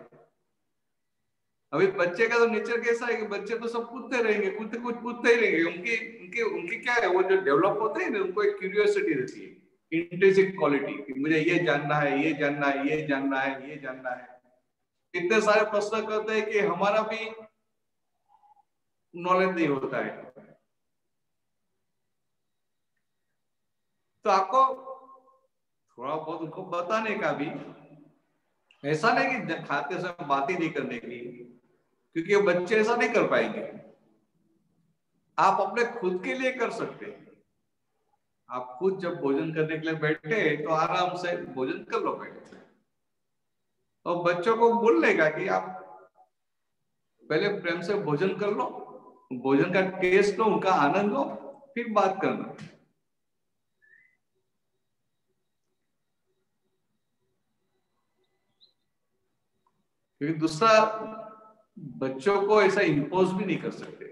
अभी बच्चे का तो नेचर कैसा है कि बच्चे तो सब कूदते रहेंगे, कूदते कुछ कूदते ही रहेंगे। उनकी उनकी उनकी क्या है, वो जो डेवलप होते हैं ना, उनको एक क्यूरियोसिटी रहती है इंट्रेंसिक क्वालिटी कि मुझे ये जानना है, ये जानना है, ये जानना है, ये जानना है। इतने सारे प्रश्न करते हैं कि हमारा भी नॉलेज नहीं होता है। तो आपको थोड़ा बहुत उनको बताने का भी ऐसा नहीं कि खाते समय बात ही नहीं करने की क्योंकि वो बच्चे ऐसा नहीं कर पाएँगे। आप अपने खुद के लिए कर सकते हैं। आप खुद जब भोजन करने के लिए बैठे तो आराम से भोजन कर लो बैठे और बच्चों को बोल लेगा कि आप पहले प्रेम से भोजन कर लो, भोजन का टेस्ट लो, उनका आनंद लो, फिर बात करना। क्योंकि दूसरा बच्चों को ऐसा इम्पोज भी नहीं कर सकते।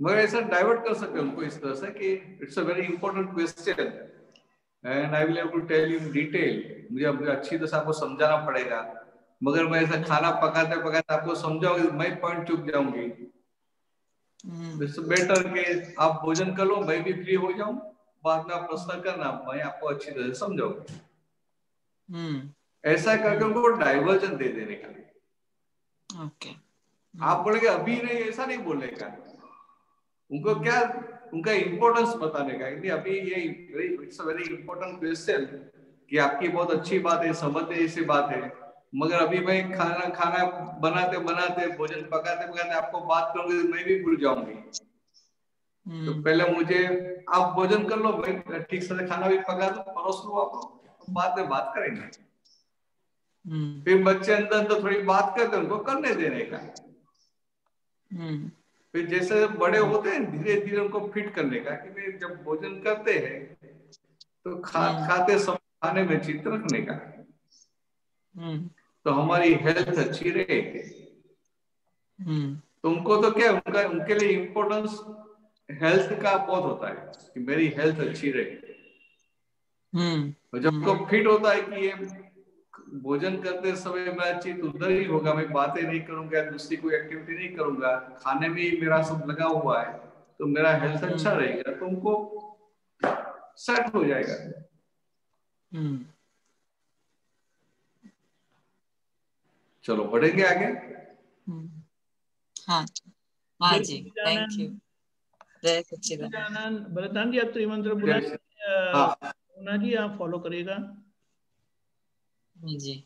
मगर ऐसा डाइवर्ट कर सकते उनको इस तरह से कि it's a very important question and I will have to tell you in detail मुझे मुझे अच्छी तरह से आपको समझाना पड़ेगा। मगर मैं ऐसा खाना पकाते पकाते आपको समझाऊँगी मैं पॉइंट चुक जाऊँगी। बेटर के आप भोजन कर लो मैं भी फ्री हो जाऊँ। बाद में आप प्रश्न करना मैं आपको अच्छी तरह से समझाऊँगी। ऐसा करके उनको डाइवर्जन दे देने का ओके आप बोलेंगे अभी नहीं ऐसा नहीं बोलने का। उनको क्या उनका इम्पोर्टेंस बताने का नहीं अभी ये it's a very important question कि आपकी बहुत अच्छी बात है समझते ऐसी बात है। मगर अभी मैं खाना खाना बनाते बनाते भोजन पकाते पकाते आपको बात करूँगी तो मैं भी भूल जाऊँगी। तो पहले मुझे आप भोजन कर लो मैं ठीक से खाना भी पका दो परोस लो आप बाद में बात करेंगे। फिर बच्चे अंदर अंदर थोड़ी बात करते उनको करने देने का। फिर जैसे बड़े होते हैं धीरे धीरे उनको फिट करने का कि वे जब भोजन करते हैं तो खा खाते समय खाने में चित्त रखने का। तो हमारी हेल्थ अच्छी रहेगी। तो उनको तो क्या उनका उनके लिए इम्पोर्टेंस हेल्थ का बहुत होता है कि मेरी हेल्थ अच्छी रहे। तो जब उनको फिट होता है कि ये भोजन करते समय मेरा चित उधर ही होगा मैं बातें नहीं करूँगा दूसरी कोई एक्टिविटी नहीं करूँगा खाने में ही मेरा सब लगा हुआ है तो मेरा हेल्थ अच्छा रहेगा तो उनको सेट हो जाएगा। चलो बढ़ेंगे आगे? हाँ हाँ जी थैंक यू बलदान जी आप त्रिमंत्र बुलाए हाँ। जी आप फॉलो करिएगा। जी।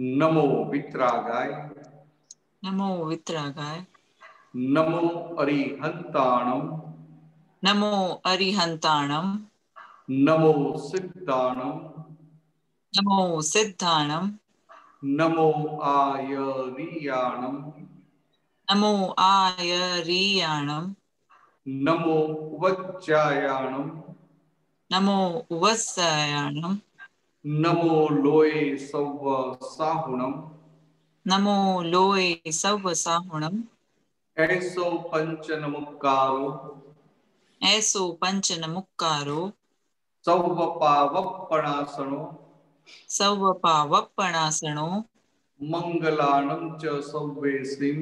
नमो वित्रागाय। नमो वित्रागाय। नमो अरिहंताणम नमो अरिहंताणम नमो सिद्धाणम नमो सिद्धाणम नमो आयरियाणम नमो आयरियाणम नमो वज्जायाणम नमो वत्सायाणम नमो लोये सव्व साहुणम। नमो लोये सव्व साहुणम। ऐसो पंच नमुक्कारो ऐसो पंच नमुक्कारो सव्व पावप्पणासनो सव्व पावप्पणासनो मंगलाणं च सव्वेसिं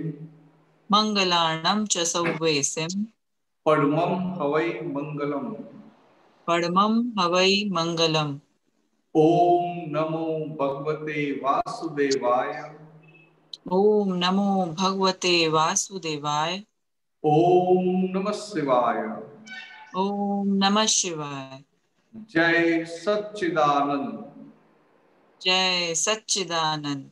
मङ्गलाणं च सौवेसिं परमम हवै मंगलम। परमं हवै मङ्गलम् ओम नमो भगवते वासुदेवाय। ओम नमो भगवते वासुदेवाय। ओम नमः शिवाय। ओम नमः शिवाय। जय सच्चिदानंद। जय सच्चिदानंद।